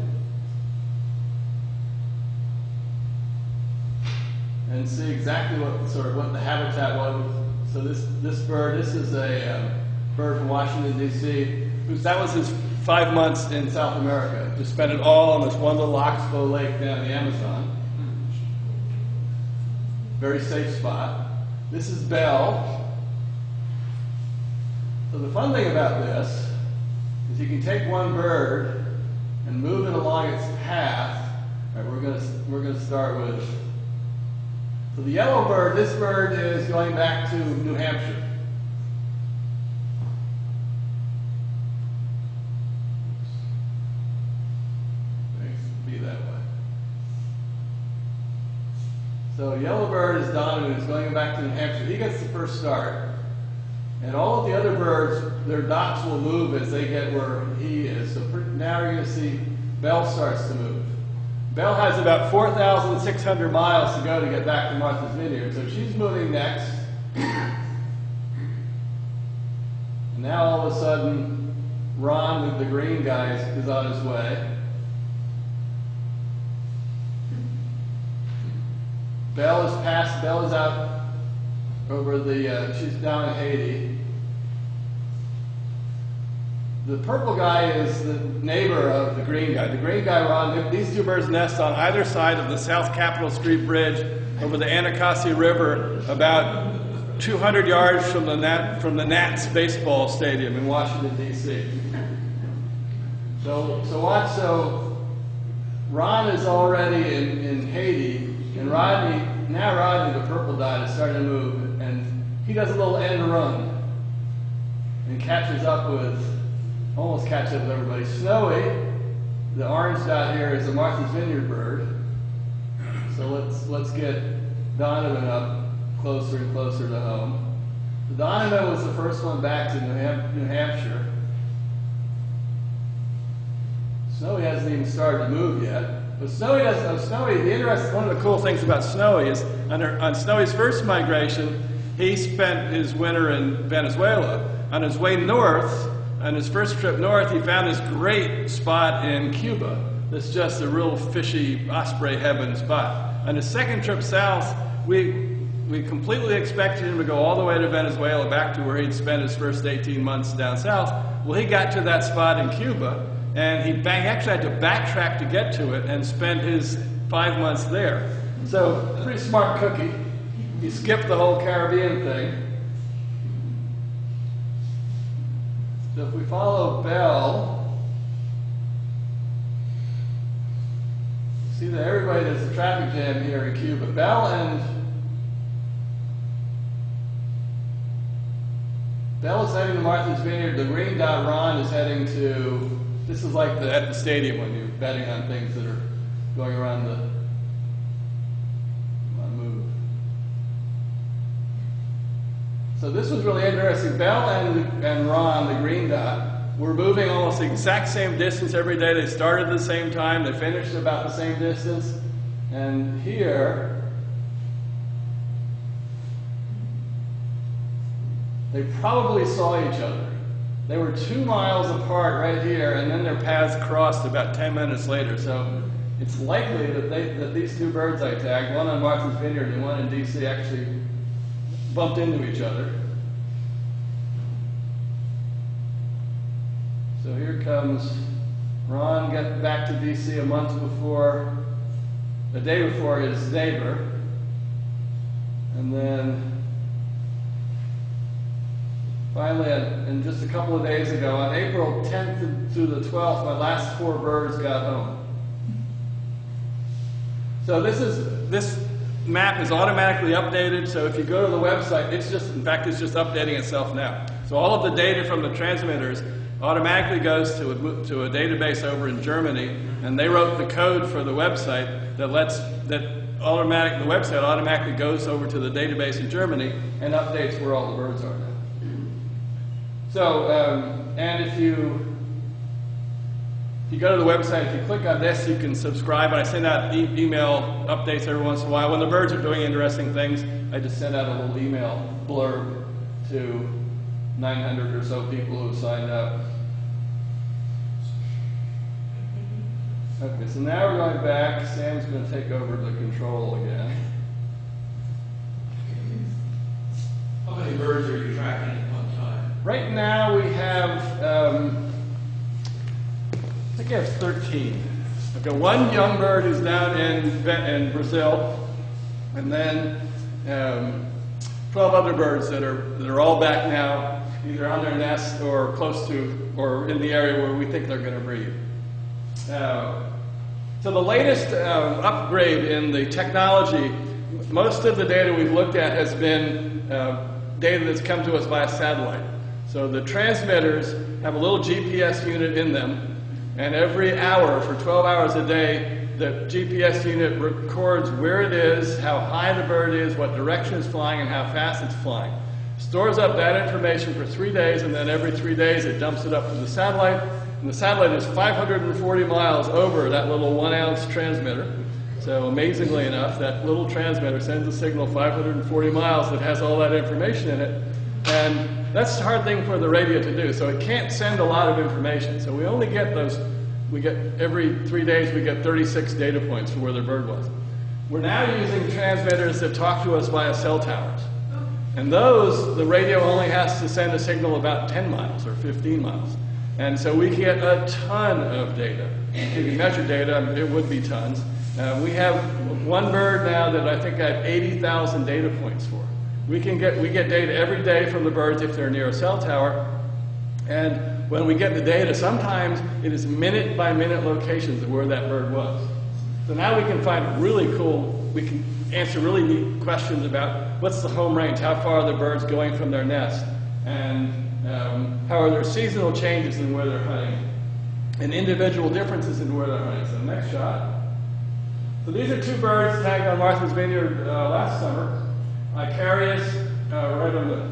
and see exactly what sort of what the habitat was. So this this bird, this is a um, bird from Washington Who's that was his five months in South America. to spend it all on this one little oxbow lake down the Amazon. Very safe spot. This is Bell. So the fun thing about this is you can take one bird and move it along its path. Right, we're going to we're going to start with. So the yellow bird, this bird is going back to New Hampshire. Thanks, be that way. So Yellowbird is Donovan, is going back to New Hampshire. He gets the first start. And all of the other birds, their dots will move as they get where he is. So now you're going to see Bell starts to move. Bell has about 4,600 miles to go to get back to Martha's Vineyard. So she's moving next. And now all of a sudden, Ron the green guys is on his way. Bell is past, Bell is out over the, uh, she's down in Haiti. The purple guy is the neighbor of the green guy. The green guy, Ron, these two birds nest on either side of the South Capitol Street Bridge over the Anacostia River, about 200 yards from the, Nat, from the Nats baseball stadium in Washington, D.C. So, so what? So Ron is already in, in Haiti, and Rodney, now Rodney, the purple dot, is starting to move, and he does a little end run and catches up with, almost catches up with everybody. Snowy, the orange dot here is a Martha's Vineyard bird. So let's let's get Donovan up closer and closer to home. Donovan was the first one back to New, Ham- New Hampshire. Snowy hasn't even started to move yet. But Snowy does oh, Snowy, the interesting one of the cool things about Snowy is under, on Snowy's first migration, he spent his winter in Venezuela. On his way north, on his first trip north, he found this great spot in Cuba. That's just a real fishy osprey heaven spot. On his second trip south, we we completely expected him to go all the way to Venezuela, back to where he'd spent his first 18 months down south. Well, he got to that spot in Cuba, and he bang, actually had to backtrack to get to it and spend his five months there. So, pretty smart cookie. He skipped the whole Caribbean thing. So if we follow Bell, see that everybody, there's a traffic jam here in Cuba. Bell and Bell is heading to Martha's Vineyard. The green dot Ron is heading to. This is like the, at the stadium when you're betting on things that are going around the move. So this was really interesting. Bell and and Ron, the green dot, were moving almost the exact same distance every day. They started the same time. They finished about the same distance. And here, They probably saw each other. They were two miles apart right here, and then their paths crossed about 10 minutes later. So it's likely that, they, that these two birds I tagged, one on Martha's Vineyard and one in D.C., actually bumped into each other. So here comes Ron, got back to D.C. a month before, a day before his neighbor. And then Finally, uh, and just a couple of days ago, on April 10th through the 12th, my last four birds got home. So this is this map is automatically updated. So if you go to the website, it's just in fact it's just updating itself now. So all of the data from the transmitters automatically goes to a, to a database over in Germany, and they wrote the code for the website that lets that automatic the website automatically goes over to the database in Germany and updates where all the birds are now. So, um, and if you if you go to the website, if you click on this, you can subscribe. And I send out e email updates every once in a while. When the birds are doing interesting things, I just send out a little email blurb to 900 or so people who have signed up. Okay, so now we're going back. Sam's going to take over the control again. How many birds are you tracking? Right now we have, um, I think I have 13. I've got one young bird who's down in, in Brazil, and then um, 12 other birds that are, that are all back now, either on their nest or close to, or in the area where we think they're going to breed. Uh, so the latest uh, upgrade in the technology, most of the data we've looked at has been uh, data that's come to us via satellite. So the transmitters have a little GPS unit in them, and every hour for 12 hours a day, the GPS unit records where it is, how high the bird is, what direction it's flying, and how fast it's flying. Stores up that information for three days, and then every three days it dumps it up to the satellite. And the satellite is 540 miles over that little one ounce transmitter. So amazingly enough, that little transmitter sends a signal 540 miles that has all that information in it. And that's a hard thing for the radio to do. So it can't send a lot of information. So we only get those, we get every three days we get 36 data points for where the bird was. We're now using transmitters that talk to us via cell towers. And those, the radio only has to send a signal about 10 miles or 15 miles. And so we get a ton of data. If you measure data, it would be tons. Uh, we have one bird now that I think I have 80,000 data points for. We can get, we get data every day from the birds if they're near a cell tower. And when we get the data, sometimes it is minute by minute locations of where that bird was. So now we can find really cool, we can answer really neat questions about what's the home range, how far are the birds going from their nest, and um, how are there seasonal changes in where they're hunting, and individual differences in where they're hunting. So next shot. So these are two birds tagged on Martha's Vineyard uh, last summer. Icarius, uh, right on the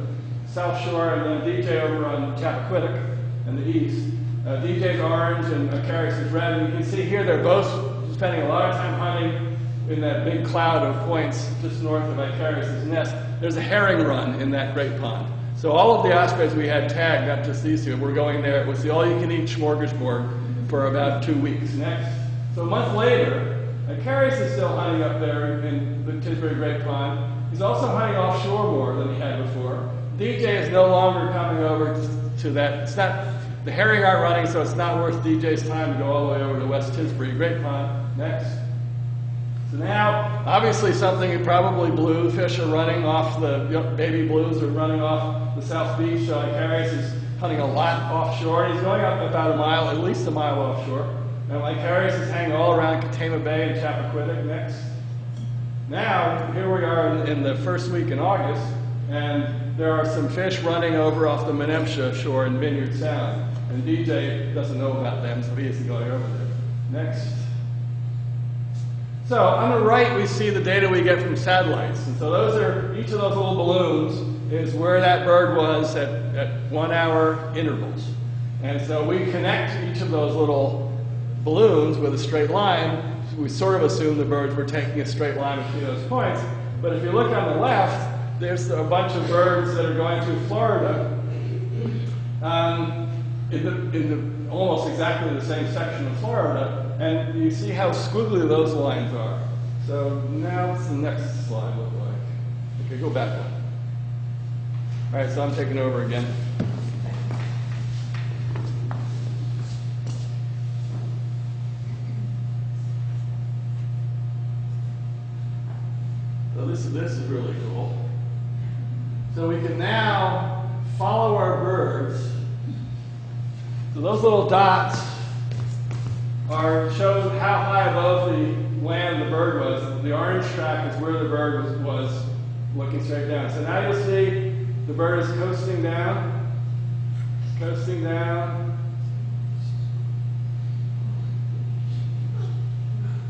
south shore, and then DJ over on Chappaquiddick in the east. Uh, DJ's orange and Icarius is red. And you can see here they're both spending a lot of time hunting in that big cloud of points just north of Icarius' nest. There's a herring run in that great pond. So all of the ospreys we had tagged, not just these two, we're going there. It was the all-you-can-eat smorgasbord for about two weeks. Next. So a month later, Icarius is still hunting up there in the Tisbury Great Pond. He's also hunting offshore more than he had before. DJ is no longer coming over to that. It's not the herring aren't running, so it's not worth DJ's time to go all the way over to West Tisbury Great Pond. Next. So now, obviously, something probably blue fish are running off the you know, baby blues are running off the South Beach. Uh, so Harris is hunting a lot offshore. He's going up about a mile, at least a mile offshore. And like Harris is hanging all around Katama Bay and Chappaquiddick. Next. Now, here we are in, the first week in August, and there are some fish running over off the Menemsha shore in Vineyard Sound. And DJ doesn't know about them, so he isn't going over there. Next. So on the right, we see the data we get from satellites. And so those are, each of those little balloons is where that bird was at, at one hour intervals. And so we connect each of those little balloons with a straight line. We sort of assume the birds were taking a straight line between those points. But if you look on the left, there's a bunch of birds that are going through Florida um, in, the, in the, almost exactly the same section of Florida. And you see how squiggly those lines are. So now what's the next slide look like? Okay, go back one. All right, so I'm taking over again. So this, this is really cool. So we can now follow our birds. So those little dots are shows how high above the land the bird was. The orange track is where the bird was, was looking straight down. So now you'll see the bird is coasting down, coasting down.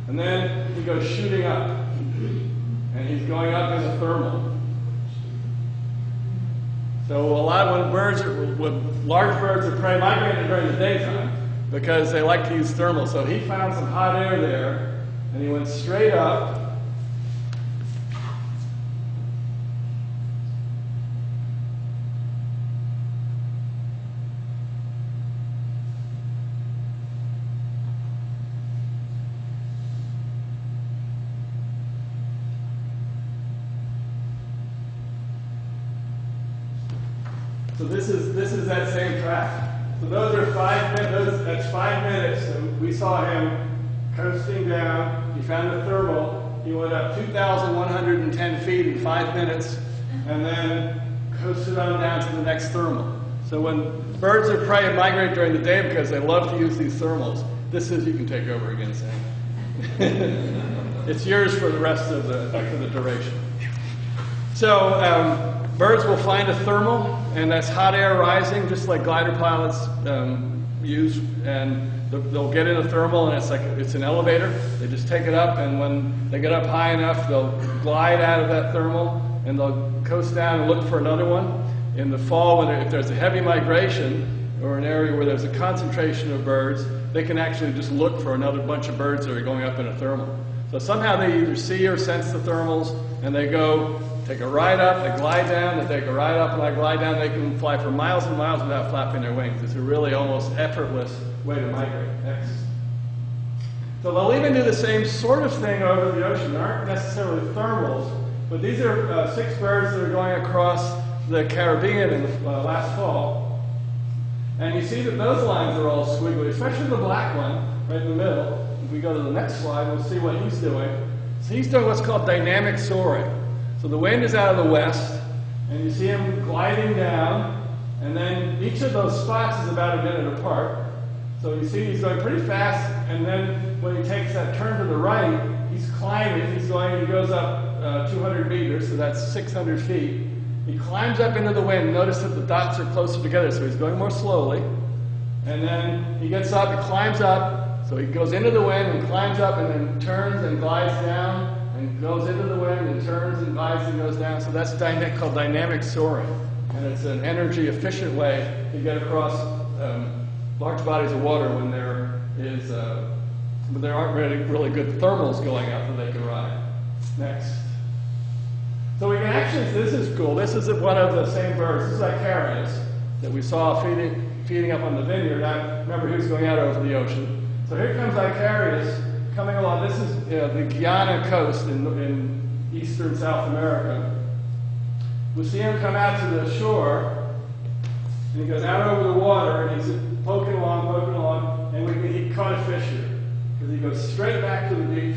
And then he goes shooting up. And he's going up in a thermal. So a lot when birds, when large birds are prey migrating during the daytime, because they like to use thermal. So he found some hot air there, and he went straight up. So this is that same track. So those are five minutes. That's five minutes. And we saw him coasting down. He found the thermal. He went up 2,110 feet in five minutes, and then coasted on down to the next thermal. So when birds of prey migrate during the day because they love to use these thermals, this is you can take over again, Sam. it's yours for the rest of the for the duration. So um, birds will find a thermal, and that's hot air rising, just like glider pilots um, use, and they'll get in a thermal, and it's like it's an elevator. They just take it up, and when they get up high enough, they'll glide out of that thermal, and they'll coast down and look for another one. In the fall, when if there's a heavy migration or an area where there's a concentration of birds, they can actually just look for another bunch of birds that are going up in a thermal. So somehow they either see or sense the thermals, and they go take a ride up, they glide down, they take a ride up, and they glide down. They can fly for miles and miles without flapping their wings. It's a really almost effortless way to migrate. Next. So they'll even do the same sort of thing over the ocean. They aren't necessarily thermals, but these are uh, six birds that are going across the Caribbean in the, uh, last fall. And you see that those lines are all squiggly, especially the black one right in the middle. If we go to the next slide, we'll see what he's doing. So he's doing what's called dynamic soaring. So the wind is out of the west, and you see him gliding down, and then each of those spots is about a minute apart. So you see he's going pretty fast, and then when he takes that turn to the right, he's climbing. He's going, he goes up uh, 200 meters, so that's 600 feet. He climbs up into the wind. Notice that the dots are closer together, so he's going more slowly. And then he gets up, he climbs up, so he goes into the wind and climbs up and then turns and glides down goes into the wind and turns and glides and goes down. So that's dyna- called dynamic soaring. And it's an energy efficient way to get across um, large bodies of water when there is uh, when there aren't really, really good thermals going out that they can ride. Next. So we can actually, this is cool. This is one of the same birds. This is Icarius that we saw feeding, feeding up on the vineyard. I remember he was going out over the ocean. So here comes Icarius coming along. This is uh, the Guyana coast in, in eastern South America. We see him come out to the shore, and he goes out over the water, and he's poking along, poking along, and we, he caught a fish here. Because he goes straight back to the beach,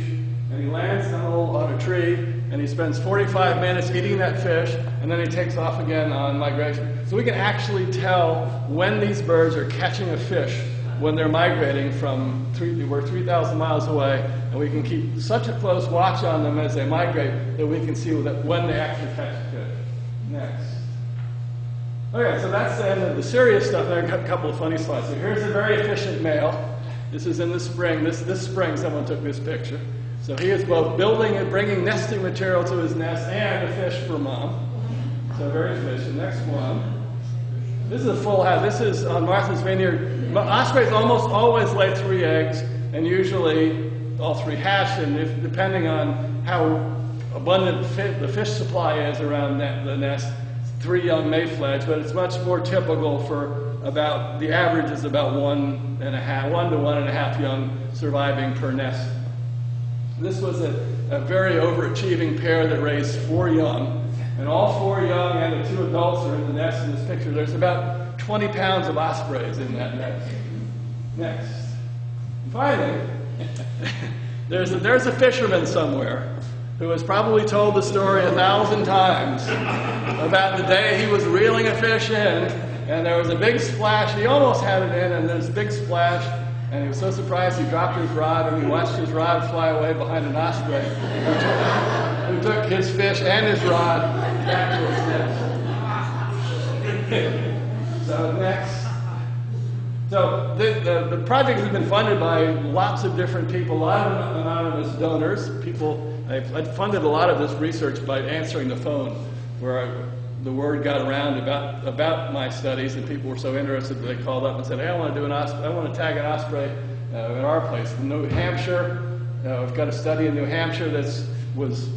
and he lands on a tree, and he spends 45 minutes eating that fish, and then he takes off again on migration. So we can actually tell when these birds are catching a fish when they're migrating from three, we're 3,000 miles away, and we can keep such a close watch on them as they migrate that we can see that when they actually catch fish. Next. Okay, so that's the end of the serious stuff. There are a couple of funny slides. So here's a very efficient male. This is in the spring. This, this spring, someone took this picture. So he is both building and bringing nesting material to his nest and a fish for mom. So very efficient. Next one. This is a full house. This is on Martha's Vineyard. Ospreys almost always lay three eggs, and usually all three hatch. And if, depending on how abundant the fish supply is around the nest, three young may fledge. But it's much more typical for about the average is about one and a half, one to one and a half young surviving per nest. This was a, a very overachieving pair that raised four young. And all four young and the two adults are in the nest in this picture. There's about 20 pounds of ospreys in that nest. Next. Finally, there's a, there's a fisherman somewhere who has probably told the story a thousand times about the day he was reeling a fish in, and there was a big splash. He almost had it in, and there's a big splash, and he was so surprised he dropped his rod, and he watched his rod fly away behind an osprey who took his fish and his rod back to his nest. so next. So the, the, the, project has been funded by lots of different people, a lot of anonymous donors. People, I've, I've funded a lot of this research by answering the phone, where I, the word got around about about my studies, and people were so interested that they called up and said, "Hey, I want to do an osprey. I want to tag an osprey uh, at our place, in New Hampshire. Uh, I've got a study in New Hampshire that was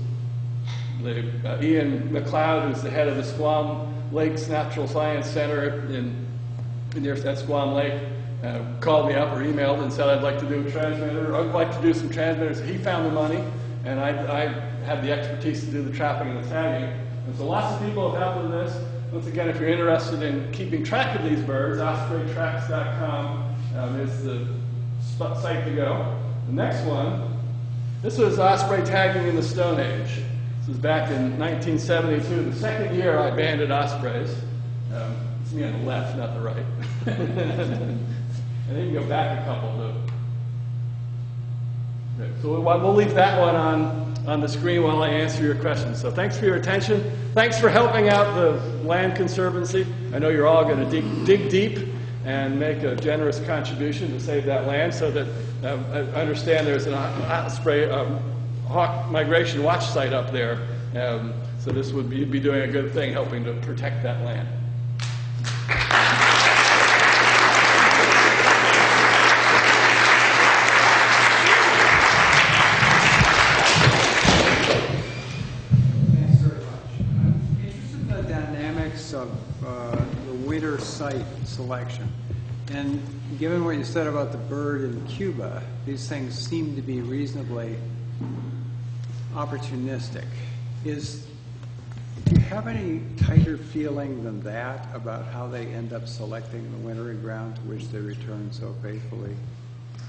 the, uh, Iain MacLeod, who's the head of the Squam Lakes Natural Science Center in near Squam Lake, uh, called me up or emailed and said I'd like to do a transmitter. I'd like to do some transmitters. He found the money, and I, I had the expertise to do the trapping and the tagging. And so lots of people have helped with this. once again, if you're interested in keeping track of these birds, ospreytracks.com um, is the site to go. The next one, this was osprey tagging in the Stone Age. Was back in 1972, the second year I banded ospreys. Um, it's me on the left, not the right. and then you go back a couple So we'll we'll leave that one on, on the screen while I answer your questions. So thanks for your attention. Thanks for helping out the Land Conservancy. I know you're all going to dig, dig deep and make a generous contribution to save that land so that um, I understand there's an osprey um, hawk migration watch site up there. Um, so this would be, be doing a good thing helping to protect that land. Thanks very much. I'm interested in the dynamics of the winter site selection. And given what you said about the bird in Cuba, these things seem to be reasonably opportunistic. Is, do you have any tighter feeling than that about how they end up selecting the wintering ground to which they return so faithfully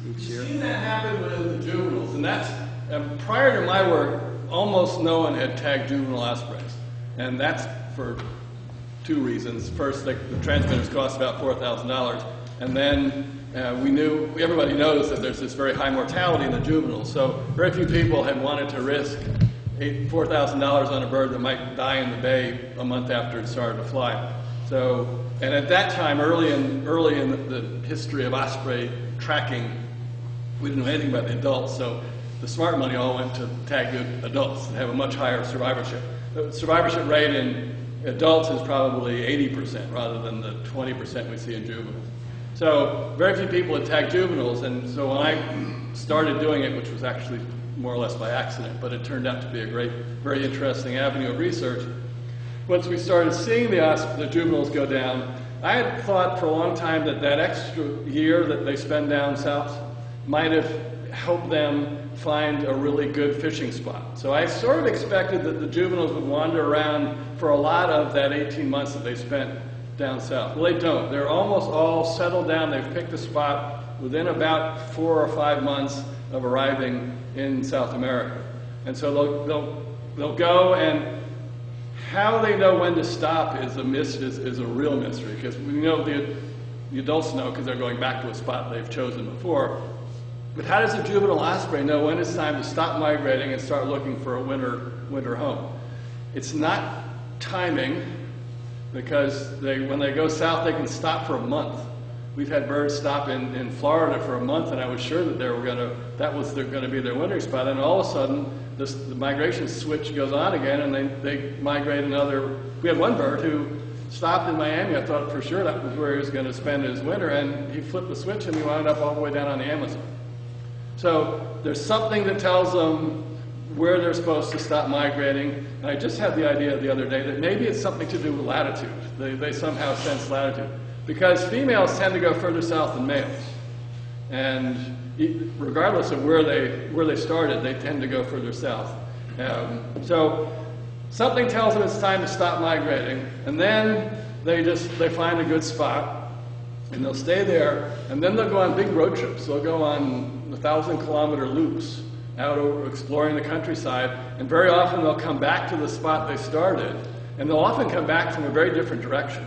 each year? I've seen that happen with the juveniles, and that's um, prior to my work. Almost no one had tagged juvenile ospreys, and that's for two reasons. First, the, the transmitters cost about four thousand dollars, and then uh, we knew everybody knows that there's this very high mortality in the juveniles. So very few people had wanted to risk eight, four thousand dollars on a bird that might die in the bay a month after it started to fly. So, and at that time, early in early in the, the history of osprey tracking, we didn't know anything about the adults, so the smart money all went to tag good adults and have a much higher survivorship. The survivorship rate in adults is probably 80% rather than the 20% we see in juveniles. So very few people attack juveniles, and so when I started doing it, which was actually more or less by accident, but it turned out to be a great, very interesting avenue of research. Once we started seeing the, the juveniles go down, I had thought for a long time that that extra year that they spend down south might have helped them find a really good fishing spot. So I sort of expected that the juveniles would wander around for a lot of that 18 months that they spent down south. Well, they don't. They're almost all settled down. They've picked a spot within about four or five months of arriving in South America. And so they'll, they'll, they'll go and how they know when to stop is a mis- is, is a real mystery because we know the, the adults know because they're going back to a spot they've chosen before. But how does a juvenile osprey know when it's time to stop migrating and start looking for a winter winter home? It's not timing because they, when they go south, they can stop for a month. We've had birds stop in, in Florida for a month, and I was sure that they were going to that was going to be their wintering spot. And all of a sudden, this, the migration switch goes on again, and they, they migrate another. We had one bird who stopped in Miami. I thought for sure that was where he was going to spend his winter, and he flipped the switch, and he wound up all the way down on the Amazon. So there's something that tells them where they're supposed to stop migrating. And I just had the idea the other day that maybe it's something to do with latitude. They, they somehow sense latitude. Because females tend to go further south than males. And regardless of where they, where they started, they tend to go further south. Um, so something tells them it's time to stop migrating. And then they just they find a good spot and they'll stay there, and then they'll go on big road trips. They'll go on a thousand kilometer loops out exploring the countryside, and very often they'll come back to the spot they started, and they'll often come back from a very different direction.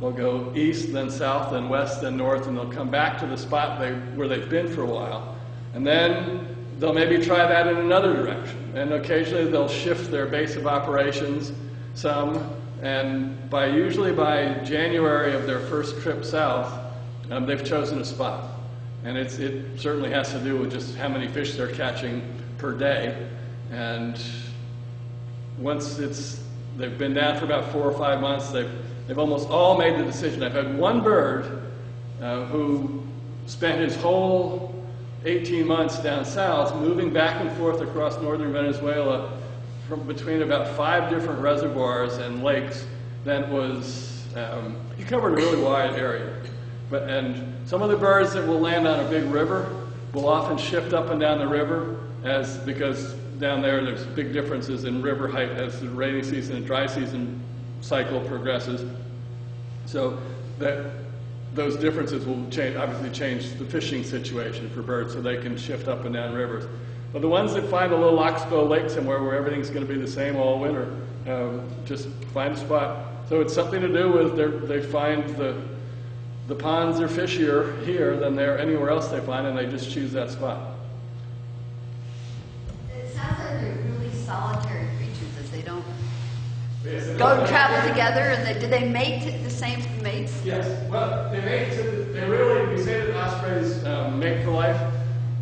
They'll go east, then south, then west, then north, and they'll come back to the spot they, where they've been for a while. And then they'll maybe try that in another direction. And occasionally they'll shift their base of operations some, and by usually by January of their first trip south, um, they've chosen a spot. And it certainly has to do with just how many fish they're catching per day. And once it's, they've been down for about four or five months, they've, they've almost all made the decision. I've had one bird uh, who spent his whole 18 months down south moving back and forth across northern Venezuela from between about five different reservoirs and lakes that was, um, he covered a really wide area. But, and some of the birds that will land on a big river will often shift up and down the river as, because down there there's big differences in river height as the rainy season and dry season cycle progresses. So that those differences will change, obviously change the fishing situation for birds so they can shift up and down rivers. But the ones that find a little oxbow lake somewhere where everything's going to be the same all winter, um, just find a spot. So it's something to do with they find the, the ponds are fishier here than they're anywhere else they find, and they just choose that spot. Sounds like they're really solitary creatures, that they don't go travel together, and they, do they mate the same mates? Yes, well, they mate to, they really, we say that ospreys um, mate for life.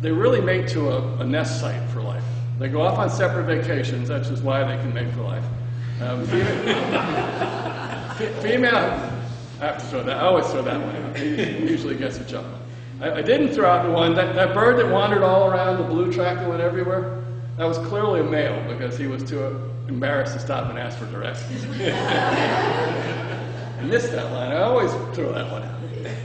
They really mate to a, a nest site for life. They go off on separate vacations, that's just why they can mate for life. Um, female, female, I have to throw that, I always throw that one. He usually gets a chuckle. I, I didn't throw out the one, that, that bird that wandered all around the blue track and went everywhere, that was clearly a male because he was too embarrassed to stop and ask for directions. I missed that line. I always throw that one out.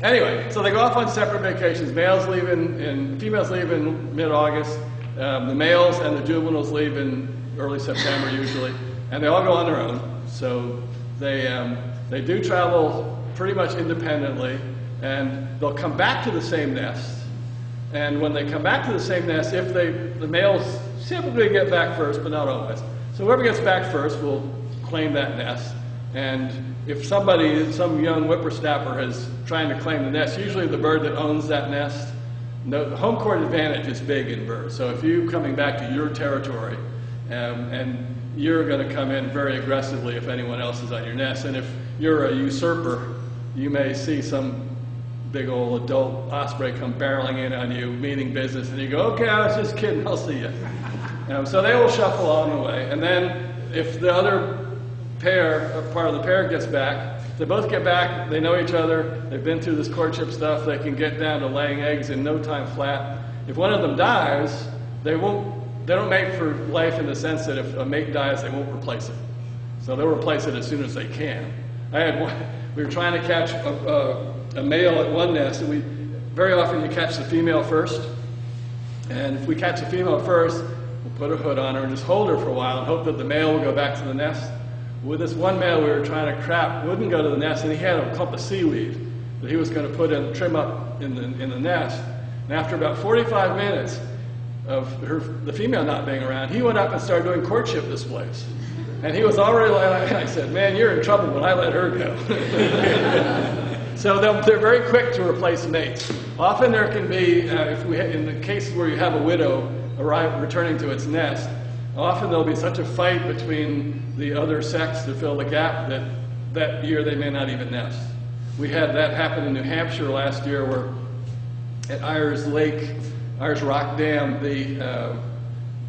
Anyway, so they go off on separate vacations. Males leave in, in females leave in mid-August. Um, the males and the juveniles leave in early September usually, and they all go on their own. So they um, they do travel pretty much independently, and they'll come back to the same nest. And when they come back to the same nest, if they the males typically get back first, but not always. So whoever gets back first will claim that nest. And if somebody, some young whippersnapper is trying to claim the nest, usually the bird that owns that nest, no, the home court advantage is big in birds. So if you're coming back to your territory, um, and you're going to come in very aggressively if anyone else is on your nest, and if you're a usurper, you may see some big old adult osprey come barreling in on you, meaning business, and you go, okay, I was just kidding, I'll see you. Um, so they will shuffle on the way. And then if the other pair, or part of the pair gets back, they both get back, they know each other, they've been through this courtship stuff, they can get down to laying eggs in no time flat. If one of them dies, they won't, they don't mate for life in the sense that if a mate dies, they won't replace it. So they'll replace it as soon as they can. I had one, we were trying to catch a, a, a male at one nest, and we, very often you catch the female first. And if we catch the female first, we'll put a hood on her and just hold her for a while and hope that the male will go back to the nest. With this one male we were trying to trap, wouldn't go to the nest, and he had a clump of seaweed that he was going to put in, trim up in the, in the nest. And after about 45 minutes of her, the female not being around, he went up and started doing courtship displays. And he was already like, I said, man, you're in trouble when I let her go. so they're very quick to replace mates. Often there can be, uh, if we, in the cases where you have a widow arrive, returning to its nest, often there'll be such a fight between the other sex to fill the gap that that year they may not even nest. We had that happen in New Hampshire last year where at Ayers Lake, Ayers Rock Dam, the uh,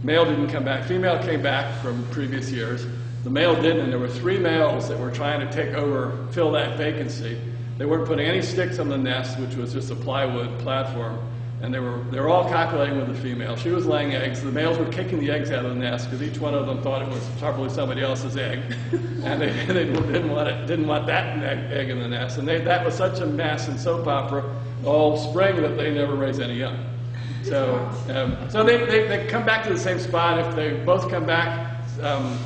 male didn't come back. Female came back from previous years. The male didn't, and there were three males that were trying to take over, fill that vacancy. They weren't putting any sticks on the nest, which was just a plywood platform, and they were they were all copulating with the female. She was laying eggs. The males were kicking the eggs out of the nest because each one of them thought it was probably somebody else's egg, and they, they didn't want it, didn't want that egg, in the nest. And they, that was such a mess and soap opera all spring that they never raised any young. So, um, so they, they, they come back to the same spot if they both come back. Um,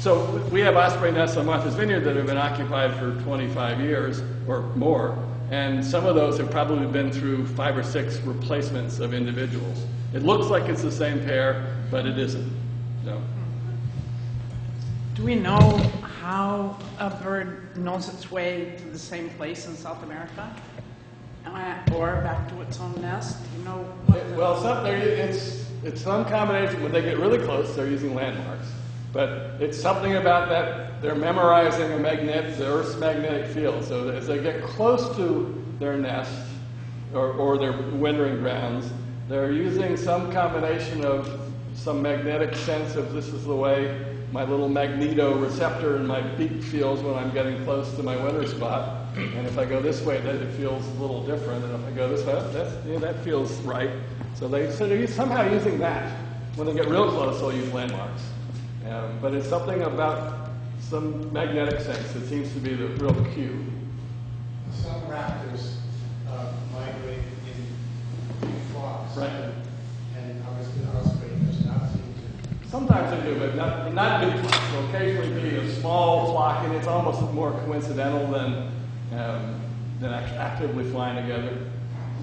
so we have osprey nests on Martha's Vineyard that have been occupied for 25 years or more, and some of those have probably been through five or six replacements of individuals. It looks like it's the same pair, but it isn't. No. Do we know how a bird knows its way to the same place in South America? Uh, or back to its own nest? Do you know? what the- Well, some, it's, it's some combination. When they get really close, they're using landmarks. But it's something about that they're memorizing a magnet, the Earth's magnetic field. So as they get close to their nest or, or their wintering grounds, they're using some combination of some magnetic sense of this is the way my little magneto receptor in my beak feels when I'm getting close to my winter spot. And if I go this way, then it feels a little different. And if I go this way, that's, yeah, that feels right. So they so they're somehow using that. When they get real close, they'll use landmarks. Um, but it's something about some magnetic sense that seems to be the real cue. Some raptors uh, migrate in big flocks. Right. And obviously the osprey does not seem to. Sometimes they do, but not, not big flocks. They'll occasionally be a small flock, and it's almost more coincidental than, um, than actively flying together.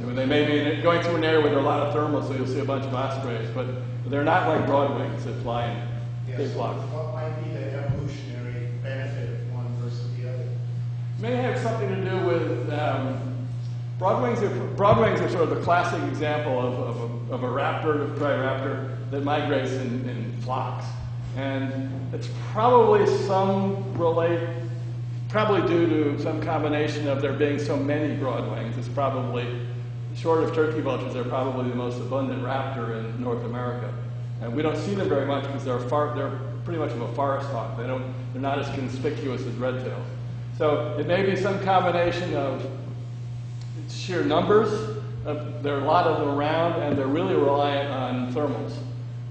They may be going through an area where there are a lot of thermals, so you'll see a bunch of ospreys, but they're not like broadwings that fly in big Yes, flocks. what might be the evolutionary benefit of one versus the other? may have something to do with um, broadwings. Are, broadwings are sort of the classic example of, of, a, of a raptor, a prey raptor, that migrates in, in flocks, and it's probably some relate, probably due to some combination of there being so many broadwings. It's probably short of turkey vultures, they're probably the most abundant raptor in North America, and we don't see them very much because they're far, they're pretty much of a forest hawk. They don't, they're not as conspicuous as red tails. So it may be some combination of sheer numbers. Uh, there are a lot of them around, and they're really reliant on thermals.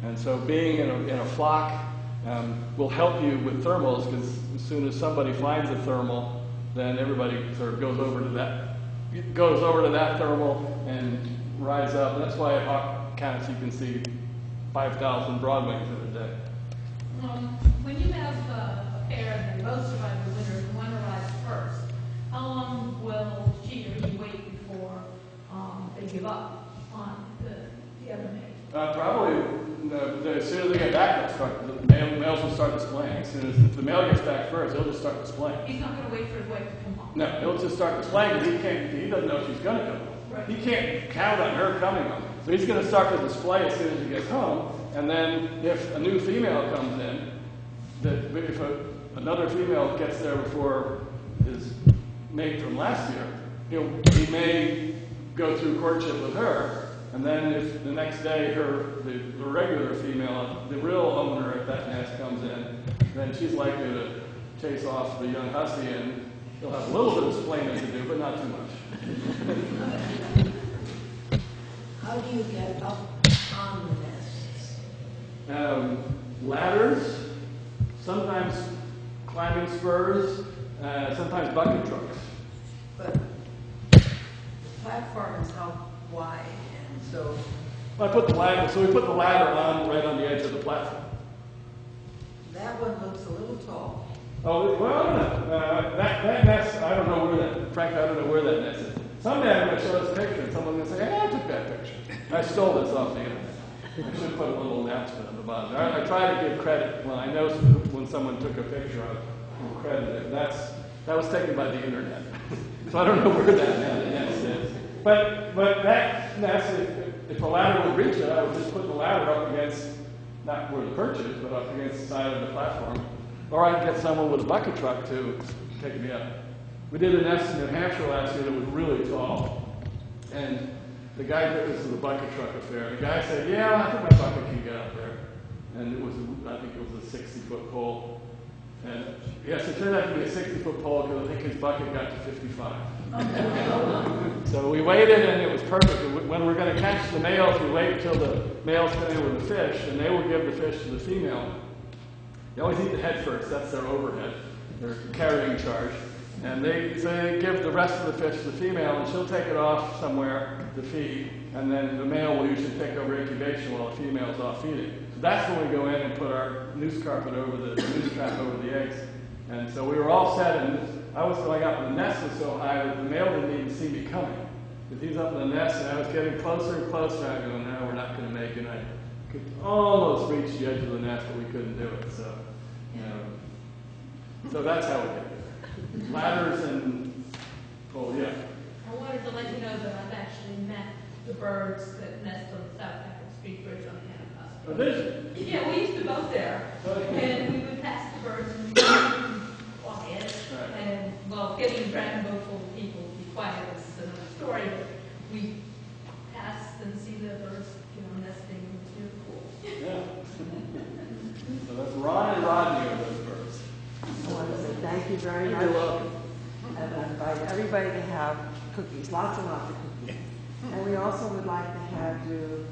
And so being in a, in a flock um, will help you with thermals because as soon as somebody finds a thermal, then everybody sort of goes over to that, goes over to that thermal and rides up. And that's why at hawk counts you can see 5,000 broadwings in a day. Um, when you have uh, a pair that both survive the winter and one arrives first, how long will she or he wait before um, they give up on the, the other mate? Uh, probably no, the, as soon as they get back, they'll start, the male, males will start displaying. As soon as if the male gets back first, he'll just start displaying. He's not going to wait for his wife to come home. No, he'll just start displaying because he can't. He doesn't know she's going to come home. Right. He can't count on her coming home. So he's going to start to display as soon as he gets home. And then if a new female comes in, that if a, another female gets there before his mate from last year, he'll, he may go through courtship with her. And then if the next day her, the, the regular female, the real owner of that nest comes in, then she's likely to chase off the young hussy and he'll have a little bit of explaining to do, but not too much. How do you get up on the nests? Um, ladders, sometimes climbing spurs, uh, sometimes bucket trucks. But the platform is how wide, and so I put the ladder, so we put the ladder on right on the edge of the platform. that one looks a little tall. Oh, well, I don't know. Uh, that, that nest, I don't know where that, frankly, I don't know where that nest is. Someday I'm going to show this picture and someone's going to say, hey, I took that picture. I stole this off the internet. I should put a little announcement on the bottom. I, I try to give credit when I know when someone took a picture of it, credit it. That's, that was taken by the internet. so I don't know where that nest is. But, but that nest, if, if a ladder would reach it, I would just put the ladder up against, not where the perch is, but up against the side of the platform. Or I could get someone with a bucket truck to take me up. We did a nest in New Hampshire last year that was really tall. And the guy, this was the bucket truck affair. The guy said, yeah, I think my bucket can get up there. And it was, I think it was a 60 foot pole. And yes, it turned out to be a 60 foot pole because I think his bucket got to 55. so we waited and it was perfect. When we're going to catch the males, we wait until the males come in with the fish and they will give the fish to the female. They always eat the head first. That's their overhead, their carrying charge. And they, they give the rest of the fish to the female, and she'll take it off somewhere to feed. And then the male will usually take over incubation while the female's off feeding. So that's when we go in and put our noose carpet over the noose trap over the eggs. And so we were all set, and I was going up, and the nest was so high that the male didn't even see me coming. Because he's up in the nest, and I was getting closer and closer. I go, no, we're not going to make it. I could almost reach the edge of the nest, but we couldn't do it. So, you know, so that's how we get there. Ladders and, oh yeah. I wanted to let you know that I've actually met the birds that nest on the South Capitol Street Bridge on Oh, Anacostia. did you? Yeah, we used to go there, oh, Okay. and we would pass the birds and we'd be quiet. Right. And, well, getting boat full of people to be quiet is another story, but we passed and see the birds, you know, nesting, it was really cool. Yeah. So that's Ron and Rodney those birds. Want to say thank you very much. You're welcome. And I invite everybody to have cookies, lots and lots of cookies. And we also would like to have you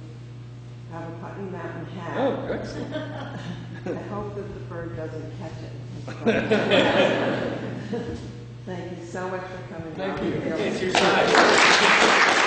have a Putney Mountain hat. Oh, excellent. I hope that the bird doesn't catch it. Thank you so much for coming. Thank out. you. It's your time.